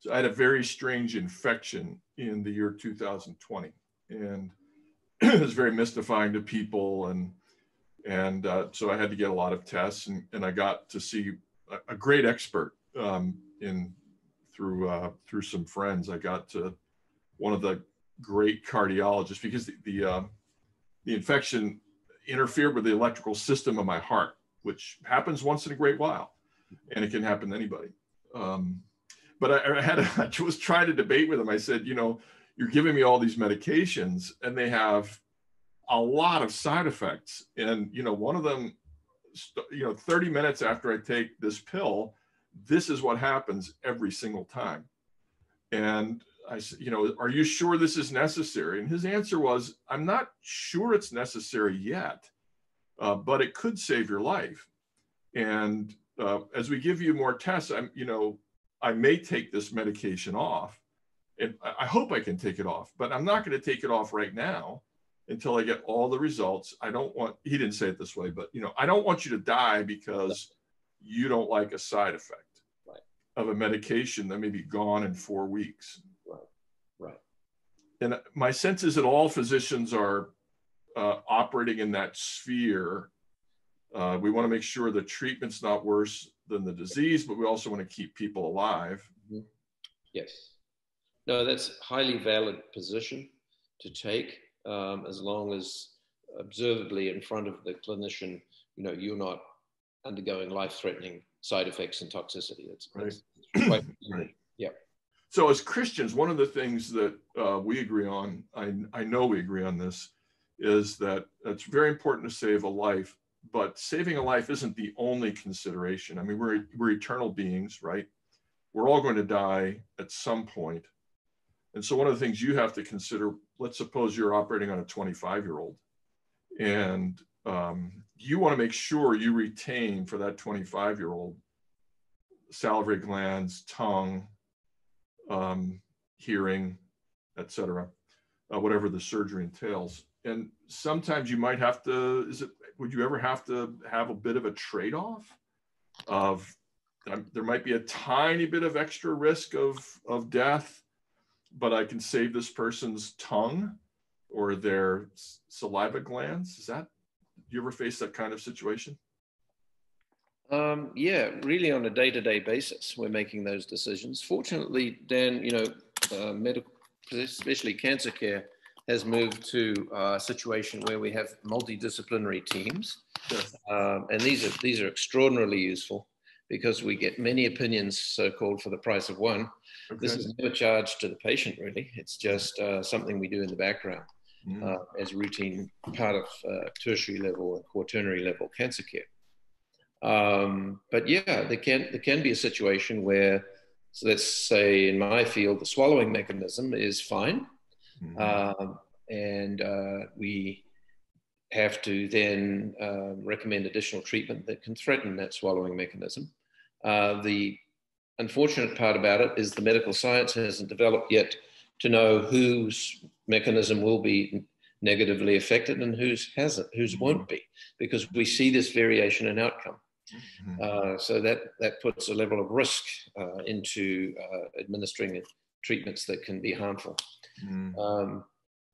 Speaker 1: so I had a very strange infection in the year 2020. And it was very mystifying to people and and uh, so I had to get a lot of tests and, and I got to see a, a great expert um, in through uh, through some friends. I got to one of the great cardiologists because the the, uh, the infection interfered with the electrical system of my heart, which happens once in a great while, and it can happen to anybody. Um, but I, I had a, I was trying to debate with him. I said, you know, you're giving me all these medications and they have a lot of side effects and you know one of them you know 30 minutes after i take this pill this is what happens every single time and i said you know are you sure this is necessary and his answer was i'm not sure it's necessary yet uh, but it could save your life and uh, as we give you more tests i'm you know i may take this medication off and I hope I can take it off, but I'm not going to take it off right now until I get all the results. I don't want, he didn't say it this way, but you know, I don't want you to die because you don't like a side effect of a medication that may be gone in four weeks. And my sense is that all physicians are uh, operating in that sphere. Uh, we want to make sure the treatment's not worse than the disease, but we also want to keep people alive.
Speaker 2: Mm-hmm. Yes. No, that's highly valid position to take um, as long as observably in front of the clinician, you know, you're not undergoing life-threatening side effects and toxicity. It's, right. Quite, right. Yeah.
Speaker 1: So as Christians, one of the things that uh, we agree on, I, I know we agree on this, is that it's very important to save a life, but saving a life isn't the only consideration. I mean, we're, we're eternal beings, right? We're all going to die at some point. And so one of the things you have to consider, let's suppose you're operating on a 25 year old and um, you want to make sure you retain for that 25 year old salivary glands, tongue, um, hearing, etc., uh, whatever the surgery entails. And sometimes you might have to. Is it? Would you ever have to have a bit of a trade off? Of um, there might be a tiny bit of extra risk of of death, but I can save this person's tongue or their saliva glands. Is that? Do you ever face that kind of situation?
Speaker 2: Um, yeah, really on a day-to-day basis, we're making those decisions. Fortunately, Dan, you know, uh, medical, especially cancer care, has moved to a situation where we have multidisciplinary teams, um, and these are these are extraordinarily useful because we get many opinions, so-called, for the price of one. Okay. This is no charge to the patient, really. It's just uh, something we do in the background mm. uh, as routine part of uh, tertiary level and quaternary level cancer care. Um, but yeah, there can there can be a situation where, so let's say in my field, the swallowing mechanism is fine, mm-hmm. um, and uh, we have to then uh, recommend additional treatment that can threaten that swallowing mechanism. Uh, the unfortunate part about it is the medical science hasn't developed yet to know whose mechanism will be negatively affected and whose hasn't, whose won't be, because we see this variation in outcome. Mm-hmm. Uh, so that, that puts a level of risk uh, into uh, administering treatments that can be harmful. Mm. Um,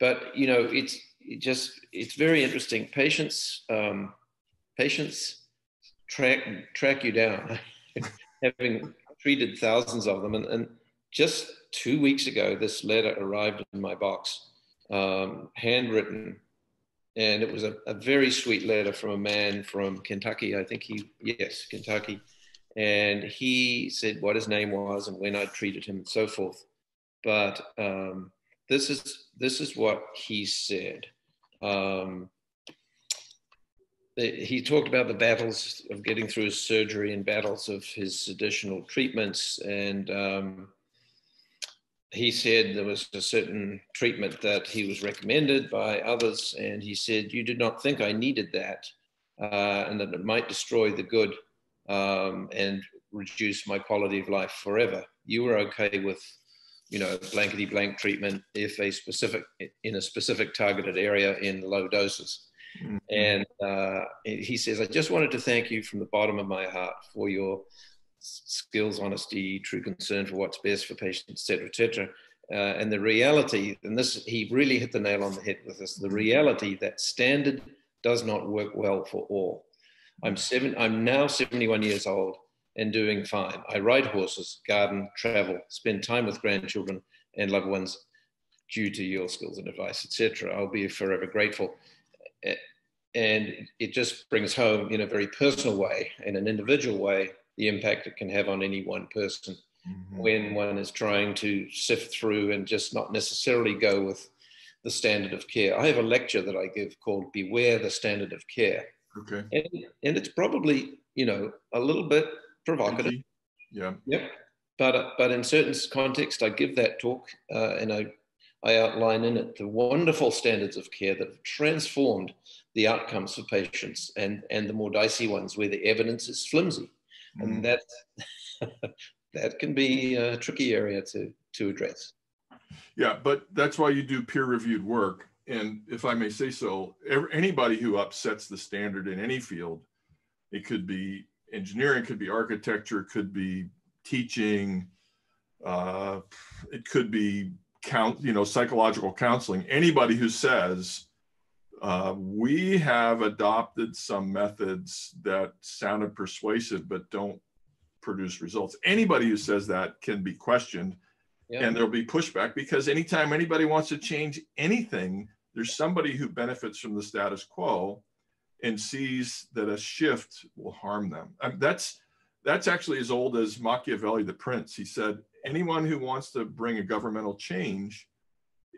Speaker 2: but you know, it's it just it's very interesting. Patients um, patients track track you down, having treated thousands of them, and, and just two weeks ago, this letter arrived in my box, um, handwritten and it was a, a, very sweet letter from a man from Kentucky. I think he, yes, Kentucky. And he said what his name was and when I treated him and so forth. But um, this is this is what he said. Um, he talked about the battles of getting through his surgery and battles of his additional treatments and um, he said there was a certain treatment that he was recommended by others, and he said, You did not think I needed that, uh, and that it might destroy the good um, and reduce my quality of life forever. You were okay with, you know, blankety blank treatment if a specific, in a specific targeted area in low doses. Mm-hmm. And uh, he says, I just wanted to thank you from the bottom of my heart for your skills, honesty, true concern for what's best for patients, etc., etc. Uh, and the reality, and this he really hit the nail on the head with this. The reality that standard does not work well for all. I'm seven. I'm now 71 years old and doing fine. I ride horses, garden, travel, spend time with grandchildren and loved ones. Due to your skills and advice, etc., I'll be forever grateful. And it just brings home, in a very personal way, in an individual way, the impact it can have on any one person mm-hmm. when one is trying to sift through and just not necessarily go with the standard of care. I have a lecture that I give called Beware the Standard of Care.
Speaker 1: Okay.
Speaker 2: And, and it's probably, you know, a little bit provocative.
Speaker 1: Yeah.
Speaker 2: Yep. But, but in certain context, I give that talk uh, and I, I outline in it the wonderful standards of care that have transformed the outcomes for patients and, and the more dicey ones where the evidence is flimsy and mm. that that can be a tricky area to to address.
Speaker 1: Yeah, but that's why you do peer-reviewed work. And if I may say so, anybody who upsets the standard in any field, it could be engineering, could be architecture, could be teaching, uh, it could be count, you know, psychological counseling. Anybody who says uh, we have adopted some methods that sounded persuasive but don't produce results. Anybody who says that can be questioned and there'll be pushback because anytime anybody wants to change anything, there's somebody who benefits from the status quo and sees that a shift will harm them. I mean, that's that's actually as old as Machiavelli the Prince. He said anyone who wants to bring a governmental change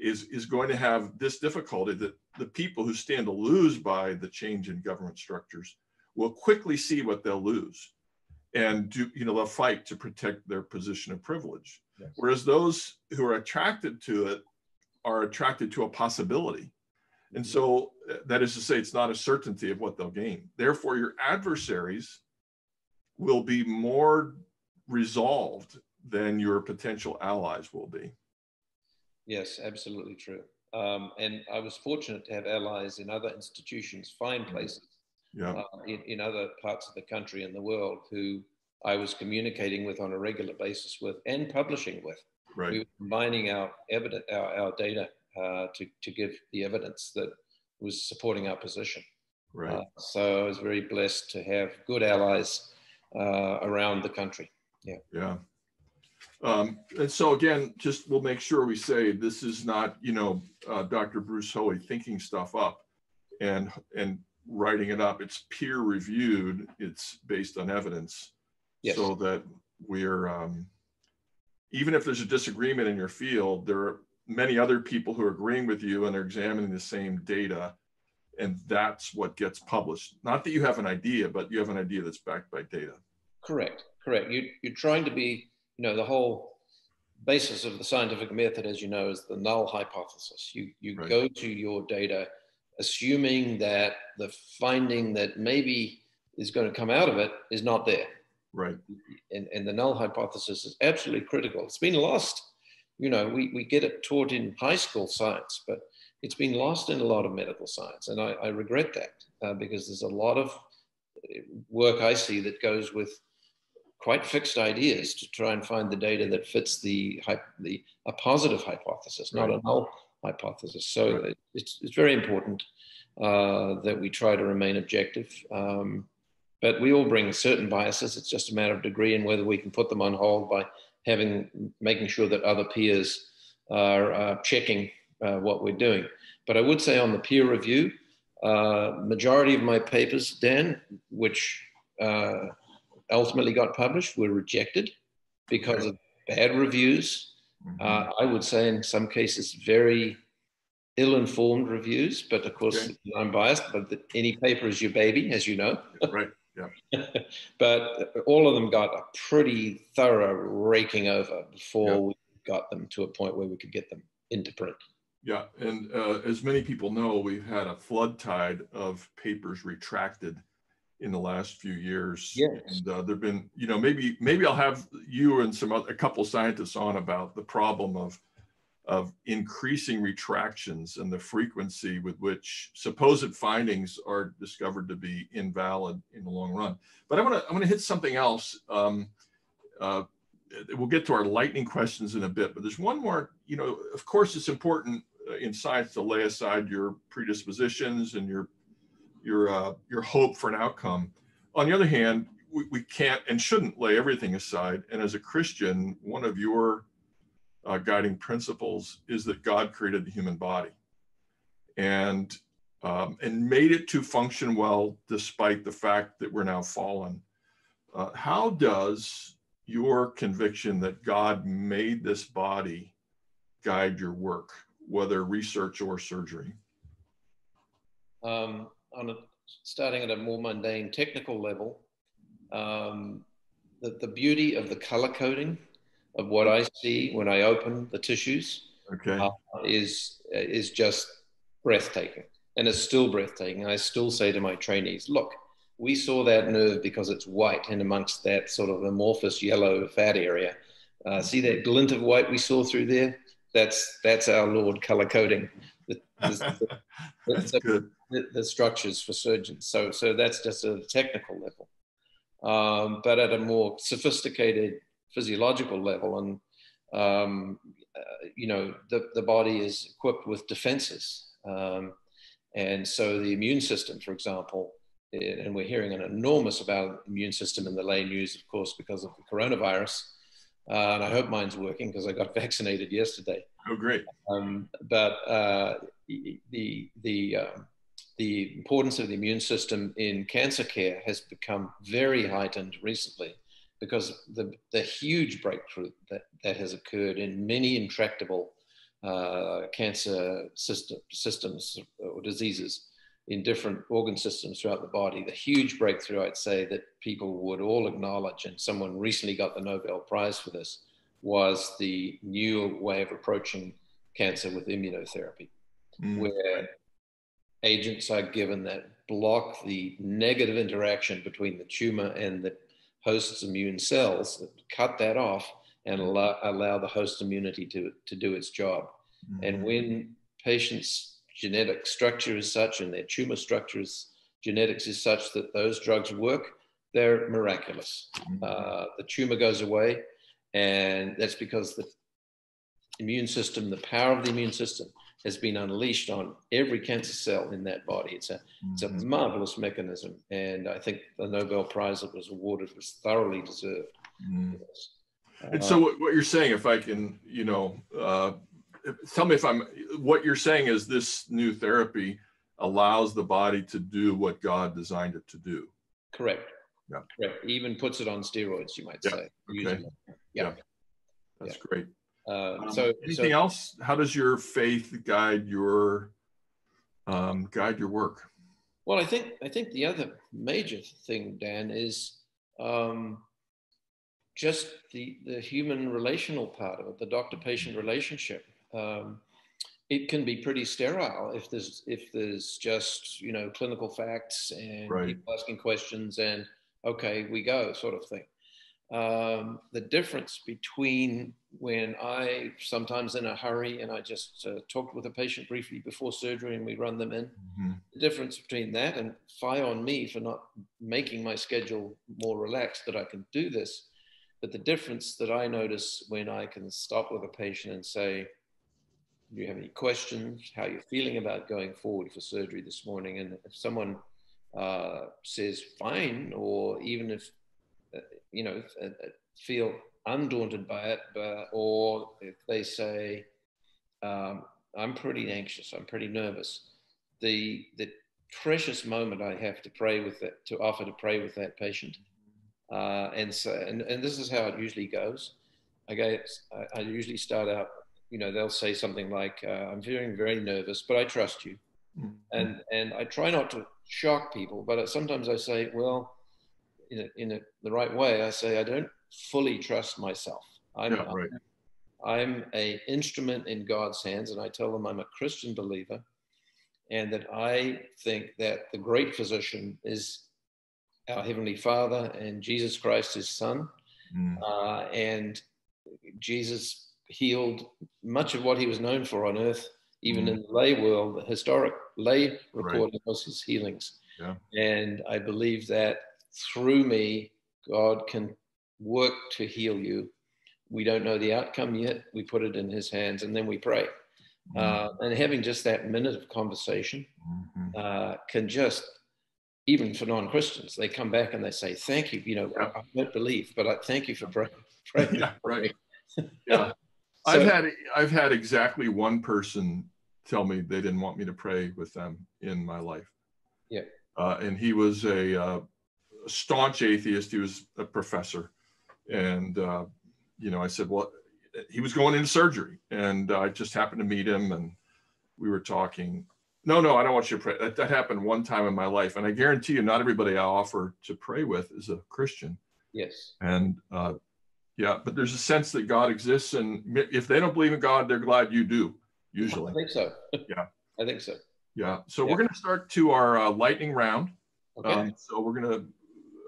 Speaker 1: is is going to have this difficulty that the people who stand to lose by the change in government structures will quickly see what they'll lose and do you know they'll fight to protect their position of privilege yes. whereas those who are attracted to it are attracted to a possibility And so uh, that is to say, it's not a certainty of what they'll gain. Therefore, your adversaries will be more resolved than your potential allies will be.
Speaker 2: Yes, absolutely true. Um, and I was fortunate to have allies in other institutions, fine mm-hmm. places, yeah. uh, in, in other parts of the country and the world who I was communicating with on a regular basis with and publishing with.
Speaker 1: Right. We were
Speaker 2: combining our evidence, our, our data uh, to, to give the evidence that was supporting our position.
Speaker 1: Right. Uh,
Speaker 2: so I was very blessed to have good allies uh, around the country. Yeah.
Speaker 1: Yeah. Um, and so again, just we'll make sure we say this is not, you know, uh, Dr. Bruce Haughey thinking stuff up and and writing it up. It's peer reviewed. It's based on evidence, yes. so that we're um, even if there's a disagreement in your field, there are many other people who are agreeing with you and are examining the same data, and that's what gets published. Not that you have an idea, but you have an idea that's backed by data.
Speaker 2: Correct. Correct. You, you're trying to be you know, the whole basis of the scientific method, as you know, is the null hypothesis. You, you right. go to your data assuming that the finding that maybe is going to come out of it is not there.
Speaker 1: Right.
Speaker 2: And, and the null hypothesis is absolutely critical. It's been lost. You know, we, we get it taught in high school science, but it's been lost in a lot of medical science. And I, I regret that uh, because there's a lot of work I see that goes with quite fixed ideas to try and find the data that fits the, the a positive hypothesis, not right. a null hypothesis. So right. it's, it's very important uh, that we try to remain objective. Um, but we all bring certain biases. It's just a matter of degree and whether we can put them on hold by having making sure that other peers are uh, checking uh, what we're doing. But I would say on the peer review, uh, majority of my papers, Dan, which uh, ultimately got published were rejected because of bad reviews. Mm-hmm. Uh, I would say, in some cases, very ill-informed reviews. But of course, okay. I'm biased. But the, any paper is your baby, as you know.
Speaker 1: right. Yeah.
Speaker 2: but all of them got a pretty thorough raking over before yeah. we got them to a point where we could get them into print.
Speaker 1: Yeah, and uh, as many people know, we've had a flood tide of papers retracted in the last few years.
Speaker 2: Yes.
Speaker 1: And uh, there've been, you know, maybe maybe I'll have you and some other, a couple scientists on about the problem of of increasing retractions and the frequency with which supposed findings are discovered to be invalid in the long run. But I want to I want to hit something else. Um, uh, we'll get to our lightning questions in a bit, but there's one more. You know, of course, it's important uh, in science to lay aside your predispositions and your your uh, your hope for an outcome. On the other hand, we, we can't and shouldn't lay everything aside. And as a Christian, one of your uh, guiding principles is that God created the human body, and um, and made it to function well despite the fact that we're now fallen. Uh, how does your conviction that God made this body guide your work, whether research or surgery?
Speaker 2: Um, on a, starting at a more mundane technical level, um, the, the beauty of the color coding of what I see when I open the tissues
Speaker 1: okay. uh,
Speaker 2: is is just breathtaking, and it's still breathtaking. I still say to my trainees, "Look, we saw that nerve because it's white, and amongst that sort of amorphous yellow fat area, uh, see that glint of white we saw through there? That's that's our Lord color coding.
Speaker 1: That's good
Speaker 2: the, the, structures for surgeons. So, so that's just a technical level. Um, but at a more sophisticated physiological level, and um, uh, you know, the, the body is equipped with defenses. Um, and so the immune system, for example, eh, and we're hearing an enormous about immune system in the lay news, of course, because of the coronavirus. Uh, and I hope mine's working because I got vaccinated yesterday.
Speaker 1: Oh, great!
Speaker 2: Um, but uh, the the um, the importance of the immune system in cancer care has become very heightened recently because the, the huge breakthrough that, that has occurred in many intractable uh, cancer system, systems or diseases in different organ systems throughout the body. The huge breakthrough, I'd say, that people would all acknowledge, and someone recently got the Nobel Prize for this, was the new way of approaching cancer with immunotherapy, mm. where agents are given that block the negative interaction between the tumor and the host's immune cells, cut that off and allow, allow the host immunity to, to do its job. Mm-hmm. And when patients' genetic structure is such and their tumor structure is genetics is such that those drugs work, they're miraculous. Mm-hmm. Uh, the tumor goes away, and that's because the immune system, the power of the immune system, has been unleashed on every cancer cell in that body. It's a, mm-hmm. it's a mm-hmm. marvelous mechanism. And I think the Nobel Prize that was awarded was thoroughly deserved.
Speaker 1: Yes. And so what, what, you're saying, if I can, you know, uh, tell me if I'm, what you're saying is this new therapy allows the body to do what God designed it to do.
Speaker 2: Correct. Yeah. Correct. Even puts it on steroids, you might
Speaker 1: yeah.
Speaker 2: say.
Speaker 1: Okay. Yeah. yeah. That's yeah. great.
Speaker 2: Uh, um, so
Speaker 1: anything
Speaker 2: so,
Speaker 1: else? How does your faith guide your um, guide your work?
Speaker 2: Well, I think I think the other major thing, Dan, is um, just the the human relational part of it, the doctor-patient relationship. Um, it can be pretty sterile if there's if there's just you know clinical facts and right. people asking questions and okay we go sort of thing um, the difference between when I sometimes in a hurry and I just uh, talked with a patient briefly before surgery and we run them in. Mm-hmm. The difference between that and fire on me for not making my schedule more relaxed that I can do this. But the difference that I notice when I can stop with a patient and say, Do you have any questions? How you're feeling about going forward for surgery this morning? And if someone uh, says fine, or even if you know, uh, uh, feel undaunted by it, but, or if they say, um, I'm pretty anxious, I'm pretty nervous, the, the precious moment I have to pray with that, to offer to pray with that patient. Uh, and so, and, and this is how it usually goes. I, go, I, I usually start out, you know, they'll say something like, uh, I'm feeling very nervous, but I trust you. Mm-hmm. And, and I try not to shock people, but sometimes I say, well, in, a, in a, the right way, I say I don't fully trust myself. I'm, yeah, right. I'm a instrument in God's hands, and I tell them I'm a Christian believer, and that I think that the great physician is our heavenly Father and Jesus Christ, His Son, mm. uh, and Jesus healed much of what He was known for on earth, even mm. in the lay world. The historic lay recording right. was His healings, yeah. and I believe that through me, God can work to heal you. We don't know the outcome yet. We put it in His hands and then we pray. Mm-hmm. Uh, and having just that minute of conversation mm-hmm. uh, can just, even for non Christians, they come back and they say, Thank you. You know, yeah. I, I don't believe, but I thank you for praying. praying
Speaker 1: yeah, right. yeah. So, I've had I've had exactly one person tell me they didn't want me to pray with them in my life.
Speaker 2: Yeah.
Speaker 1: Uh, and he was a uh, staunch atheist. He was a professor, and uh, you know, I said, well, he was going into surgery, and I just happened to meet him, and we were talking. No, no, I don't want you to pray. That, that happened one time in my life, and I guarantee you, not everybody I offer to pray with is a Christian.
Speaker 2: Yes.
Speaker 1: And uh, yeah, but there's a sense that God exists, and if they don't believe in God, they're glad you do. Usually.
Speaker 2: I think so.
Speaker 1: yeah.
Speaker 2: I think so.
Speaker 1: Yeah. So yeah. we're going to start to our uh, lightning round. Okay. Um, so we're going to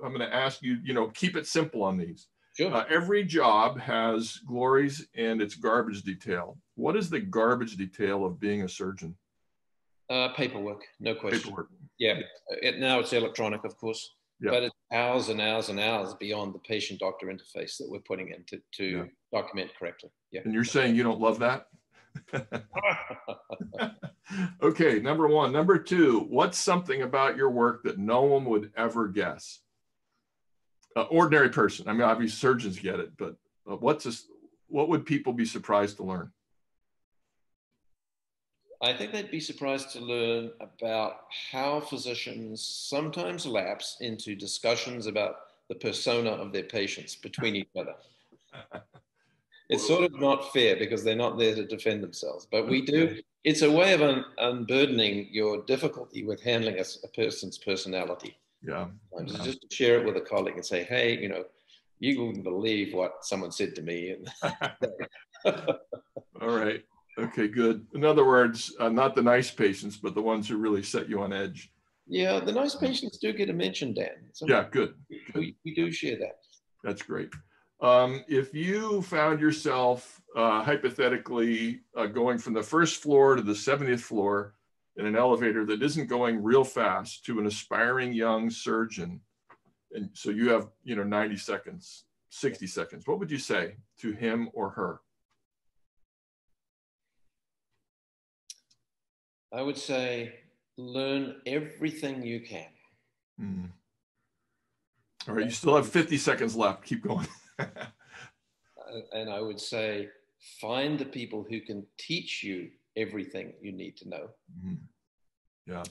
Speaker 1: I'm going to ask you, you know, keep it simple on these.
Speaker 2: Sure.
Speaker 1: Uh, every job has glories and its garbage detail. What is the garbage detail of being a surgeon?
Speaker 2: Uh, paperwork, no question.
Speaker 1: Paperwork.
Speaker 2: Yeah. It, now it's electronic, of course, yeah. but it's hours and hours and hours beyond the patient-doctor interface that we're putting in to, to yeah. document correctly. Yeah.
Speaker 1: And you're saying you don't love that? okay, number one. Number two, what's something about your work that no one would ever guess? Uh, ordinary person. I mean, obviously surgeons get it, but uh, what's this, what would people be surprised to learn?
Speaker 2: I think they'd be surprised to learn about how physicians sometimes lapse into discussions about the persona of their patients between each other. it's sort of not fair because they're not there to defend themselves. But we do. It's a way of un- unburdening your difficulty with handling a, a person's personality.
Speaker 1: Yeah.
Speaker 2: yeah. Just share it with a colleague and say, hey, you know, you wouldn't believe what someone said to me.
Speaker 1: All right. Okay, good. In other words, uh, not the nice patients, but the ones who really set you on edge.
Speaker 2: Yeah, the nice patients do get a mention, Dan.
Speaker 1: So yeah, good. good.
Speaker 2: We, we do share that.
Speaker 1: That's great. Um, if you found yourself uh, hypothetically uh, going from the first floor to the 70th floor in an elevator that isn't going real fast to an aspiring young surgeon, and so you have, you know, 90 seconds, 60 seconds, what would you say to him or her?
Speaker 2: I would say learn everything you can. Mm.
Speaker 1: All right, you still have 50 seconds left. Keep going.
Speaker 2: and I would say find the people who can teach you everything you need to know. Mm-hmm.
Speaker 1: Yeah.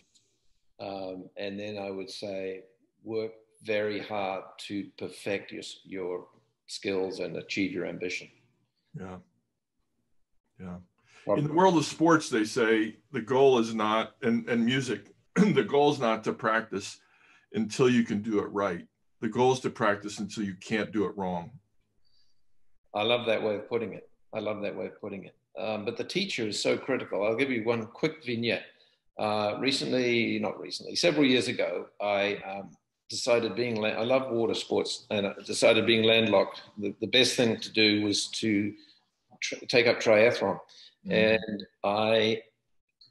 Speaker 2: Um, and then I would say work very hard to perfect your, your skills and achieve your ambition.
Speaker 1: Yeah. Yeah. In the world of sports, they say the goal is not, and, and music, the goal is not to practice until you can do it right. The goal is to practice until you can't do it wrong.
Speaker 2: I love that way of putting it. I love that way of putting it. Um, but the teacher is so critical. I'll give you one quick vignette. Uh, recently, not recently, several years ago, I um, decided being, I love water sports, and I decided being landlocked, the, the best thing to do was to tr- take up triathlon. Mm. And I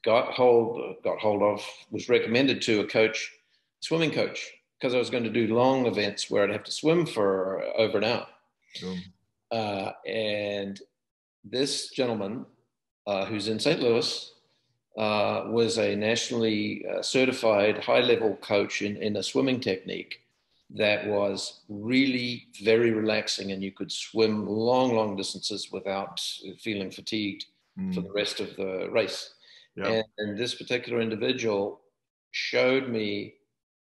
Speaker 2: got hold, got hold of, was recommended to a coach, swimming coach, because I was going to do long events where I'd have to swim for over an hour. Mm. Uh, and this gentleman, uh, who's in St. Louis, uh, was a nationally uh, certified high level coach in, in a swimming technique that was really very relaxing, and you could swim long, long distances without feeling fatigued mm. for the rest of the race. And, and, this particular individual showed me,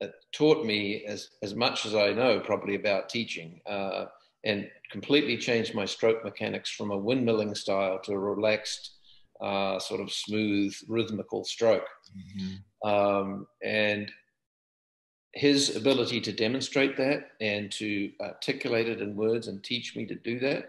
Speaker 2: uh, taught me as, as much as I know probably about teaching, uh, and completely changed my stroke mechanics from a windmilling style to a relaxed, uh, sort of smooth, rhythmical stroke. Mm-hmm. Um, and his ability to demonstrate that and to articulate it in words and teach me to do that,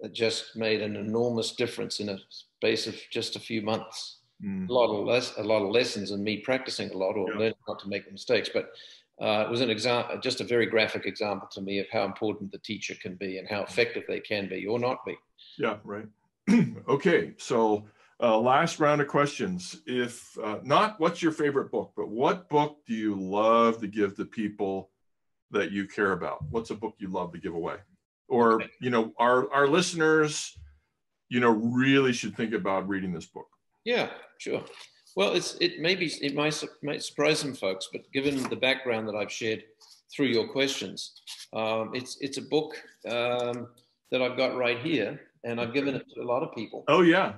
Speaker 2: that just made an enormous difference in a space of just a few months. Mm. A lot of less, a lot of lessons, and me practicing a lot or yeah. learning not to make mistakes. But uh, it was an example, just a very graphic example to me of how important the teacher can be and how effective they can be or not be.
Speaker 1: Yeah, right. okay, so uh, last round of questions. If uh, not, what's your favorite book? But what book do you love to give to people that you care about? What's a book you love to give away? Or you know, our our listeners, you know, really should think about reading this book.
Speaker 2: Yeah, sure. Well, it's it maybe it might might surprise some folks, but given the background that I've shared through your questions, um, it's it's a book um, that I've got right here, and I've given it to a lot of people.
Speaker 1: Oh yeah,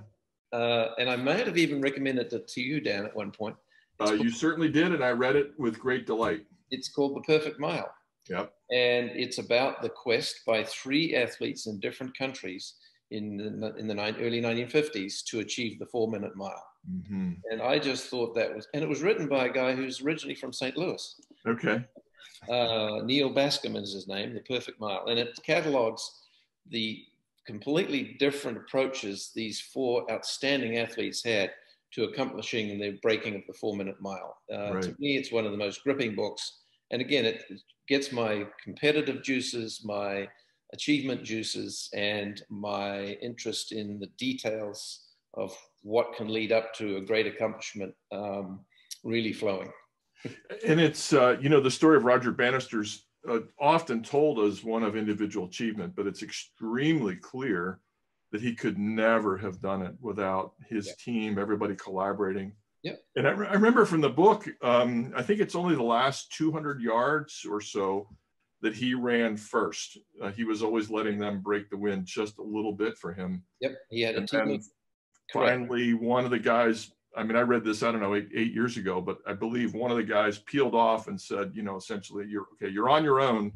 Speaker 2: uh, and I might have even recommended it to you, Dan, at one point.
Speaker 1: Uh, you certainly did, and I read it with great delight.
Speaker 2: It's called The Perfect Mile.
Speaker 1: Yep.
Speaker 2: And it's about the quest by three athletes in different countries in the, in the early 1950s to achieve the four minute mile. Mm-hmm. And I just thought that was, and it was written by a guy who's originally from St. Louis.
Speaker 1: Okay.
Speaker 2: Uh, Neal Bascomb is his name, The Perfect Mile. And it catalogs the completely different approaches these four outstanding athletes had to accomplishing the breaking of the four minute mile. Uh, right. To me, it's one of the most gripping books. And again, it gets my competitive juices, my achievement juices, and my interest in the details of what can lead up to a great accomplishment um, really flowing.
Speaker 1: and it's, uh, you know, the story of Roger Bannister's uh, often told as one of individual achievement, but it's extremely clear that he could never have done it without his yeah. team, everybody collaborating.
Speaker 2: Yeah.
Speaker 1: And I, re- I remember from the book, um, I think it's only the last 200 yards or so that he ran first. Uh, he was always letting them break the wind just a little bit for him.
Speaker 2: Yep. He had
Speaker 1: and a team. Finally, one of the guys I mean, I read this, I don't know, eight, eight, years ago, but I believe one of the guys peeled off and said, you know, essentially, you're okay, you're on your own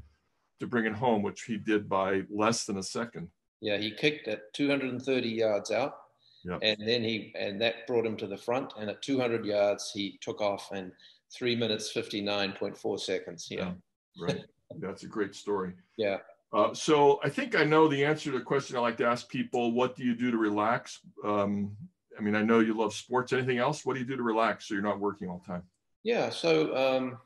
Speaker 1: to bring it home, which he did by less than a second.
Speaker 2: Yeah, he kicked at 230 yards out. Yep. And then he, and that brought him to the front. And at 200 yards, he took off in three minutes, 59.4 seconds. Yeah.
Speaker 1: yeah right. That's a great story.
Speaker 2: Yeah.
Speaker 1: Uh, so I think I know the answer to the question I like to ask people. What do you do to relax? Um, I mean, I know you love sports. Anything else? What do you do to relax so you're not working all the time?
Speaker 2: Yeah. So um,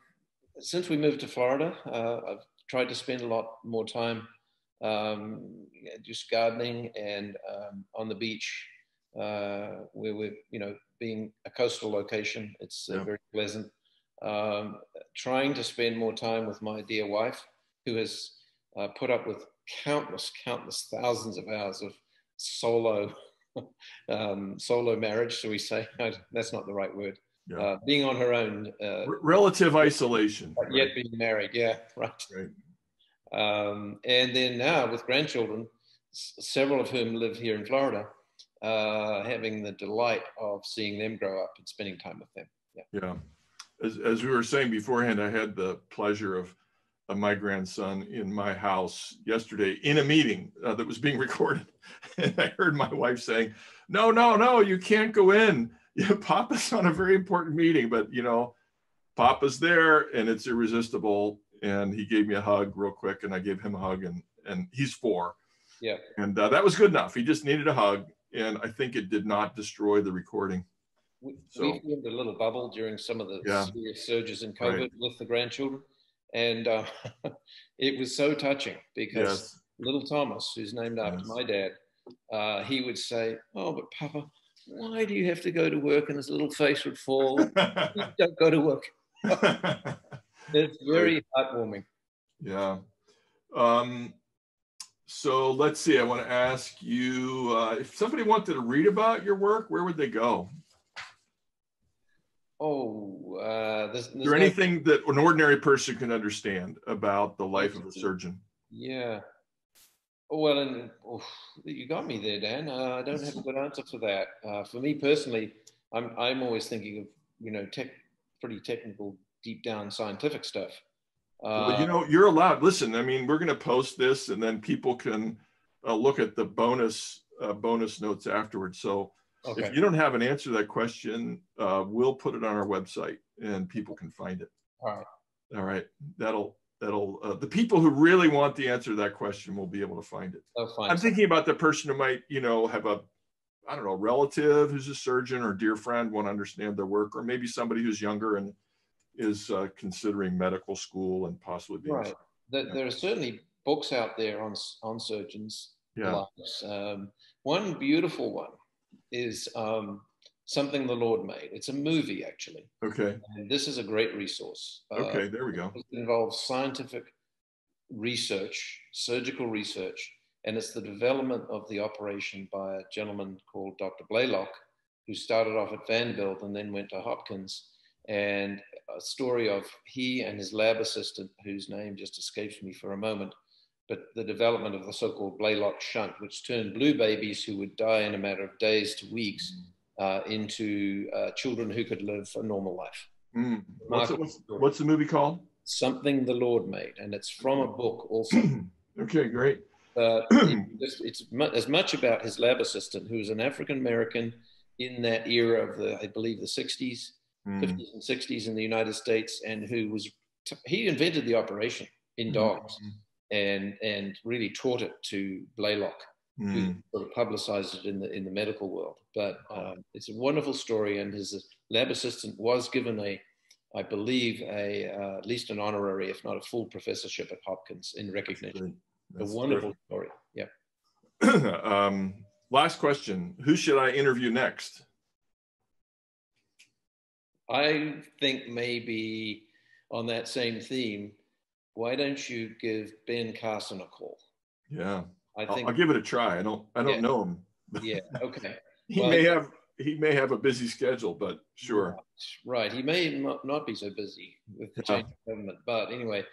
Speaker 2: since we moved to Florida, uh, I've tried to spend a lot more time um, just gardening and um, on the beach uh, where we're, you know, being a coastal location. It's uh, yeah. very pleasant. Um, trying to spend more time with my dear wife, who has uh, put up with countless, countless thousands of hours of solo, um, solo marriage. So we say that's not the right word. Yeah. Uh, being on her own,
Speaker 1: uh, relative isolation,
Speaker 2: yet being married. Yeah, right.
Speaker 1: Right.
Speaker 2: Um, and then now with grandchildren, several of whom live here in Florida, uh, having the delight of seeing them grow up and spending time with them.
Speaker 1: Yeah. Yeah. As, as we were saying beforehand, I had the pleasure of, of my grandson in my house yesterday in a meeting uh, that was being recorded. And I heard my wife saying, no, no, no, you can't go in. Yeah, Papa's on a very important meeting, but you know, Papa's there and it's irresistible and he gave me a hug real quick, and I gave him a hug, and and he's four.
Speaker 2: Yeah.
Speaker 1: And uh, that was good enough. He just needed a hug, and I think it did not destroy the recording.
Speaker 2: We, so, we formed a little bubble during some of the yeah. serious surges in COVID right. with the grandchildren, and uh, it was so touching because yes. little Thomas, who's named after yes. my dad, uh, he would say, "Oh, but Papa." Why do you have to go to work? And his little face would fall. don't go to work. It's very heartwarming.
Speaker 1: Yeah. Um, so let's see. I want to ask you uh, if somebody wanted to read about your work, where would they go?
Speaker 2: Oh, uh, there's,
Speaker 1: there's Is there anything that an ordinary person can understand about the life of a surgeon?
Speaker 2: Yeah. Oh, well, and oh, you got me there, Dan. Uh, I don't have a good answer for that. Uh, for me personally, I'm I'm always thinking of you know tech, pretty technical deep down scientific stuff.
Speaker 1: Uh, well, you know, you're allowed. Listen, I mean, we're going to post this, and then people can uh, look at the bonus uh, bonus notes afterwards. So okay. if you don't have an answer to that question, uh, we'll put it on our website, and people can find it.
Speaker 2: All right.
Speaker 1: All right. That'll that'll uh, the people who really want the answer to that question will be able to find it.
Speaker 2: Find
Speaker 1: I'm thinking about the person who might, you know, have a I don't know, relative who's a surgeon or dear friend want to understand their work, or maybe somebody who's younger and is uh, considering medical school and possibly being
Speaker 2: right. There, there, are certainly books out there on on surgeons'
Speaker 1: yeah.
Speaker 2: lives. Um, one beautiful one is um, something the Lord made. It's a movie actually.
Speaker 1: Okay.
Speaker 2: And this is a great resource.
Speaker 1: Okay, uh, there we go.
Speaker 2: It involves scientific research, surgical research, and it's the development of the operation by a gentleman called Dr. Blalock, who started off at Vanderbilt and then went to Hopkins and a story of he and his lab assistant, whose name just escapes me for a moment, but the development of the so-called Blalock shunt, which turned blue babies who would die in a matter of days to weeks uh, into uh, children who could live a normal life.
Speaker 1: Mm. What's, it, what's, what's, the movie called?
Speaker 2: Something the Lord Made, and it's from a book also.
Speaker 1: okay, great.
Speaker 2: Uh, it's, it's as much about his lab assistant, who was an African American in that era of the, I believe, the 60s, mm. 50s and 60s in the United States, and who was he invented the operation in hmm. dogs mm. And and really taught it to Blalock, mm. who hmm. sort of publicized it in the in the medical world. But um, it's a wonderful story, and his lab assistant was given a I believe a uh, at least an honorary, if not a full professorship at Hopkins in recognition. That's a wonderful story. Yeah.
Speaker 1: um, last question: Who should I interview next?
Speaker 2: I think maybe on that same theme, why don't you give Ben Carson a call?
Speaker 1: Yeah, I think I'll, I'll give it a try. I don't I don't yeah. know him.
Speaker 2: yeah. Okay.
Speaker 1: he well, may have he may have a busy schedule, but sure.
Speaker 2: Right. He may not be so busy with the change of government, but anyway,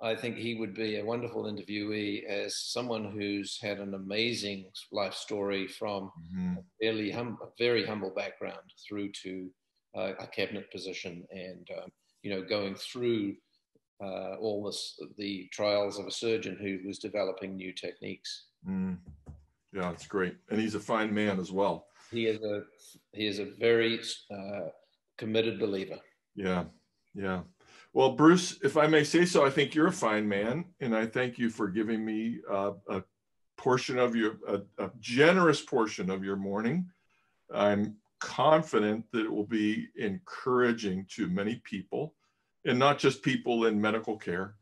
Speaker 2: I think he would be a wonderful interviewee as someone who's had an amazing life story from mm-hmm. a fairly hum- a very humble background through to uh, a cabinet position and um, you know going through uh, all this, the trials of a surgeon who was developing new techniques.
Speaker 1: Mm. Yeah, it's great, and he's a fine man as well.
Speaker 2: He is a he is a very uh, committed believer.
Speaker 1: Yeah, yeah. Well, Bruce, if I may say so, I think you're a fine man, and I thank you for giving me uh, a portion of your, a, a, generous portion of your morning. I'm confident that it will be encouraging to many people, and not just people in medical care,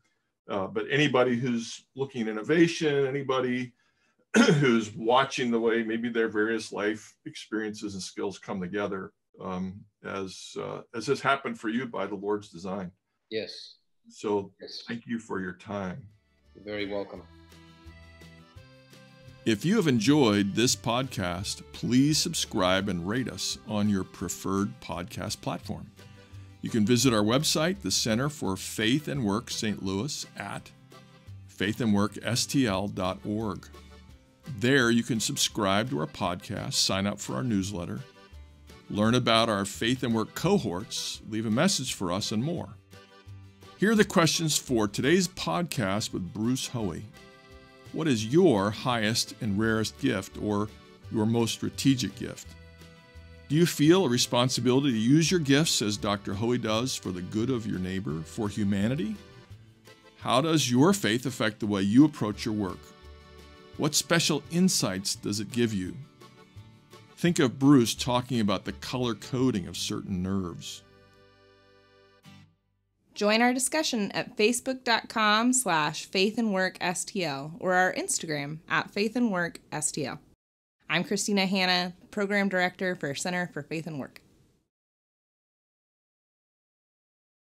Speaker 1: uh, but anybody who's looking at innovation, anybody who's watching the way maybe their various life experiences and skills come together um, as uh, as has happened for you by the Lord's design.
Speaker 2: Yes.
Speaker 1: So yes. thank you for your time.
Speaker 2: You're very welcome.
Speaker 1: If you have enjoyed this podcast, please subscribe and rate us on your preferred podcast platform. You can visit our website, the Center for Faith and Work St. Louis, at faithandworkstl.org. There, you can subscribe to our podcast, sign up for our newsletter, learn about our Faith and Work cohorts, leave a message for us, and more. Here are the questions for today's podcast with Bruce Haughey. What is your highest and rarest gift or your most strategic gift? Do you feel a responsibility to use your gifts as Dr. Haughey does for the good of your neighbor, for humanity? How does your faith affect the way you approach your work? What special insights does it give you? Think of Bruce talking about the color coding of certain nerves.
Speaker 3: Join our discussion at facebook.com slash faithandworkstl or our Instagram at faithandworkstl. I'm Christina Hanna, Program Director for Center for Faith and Work.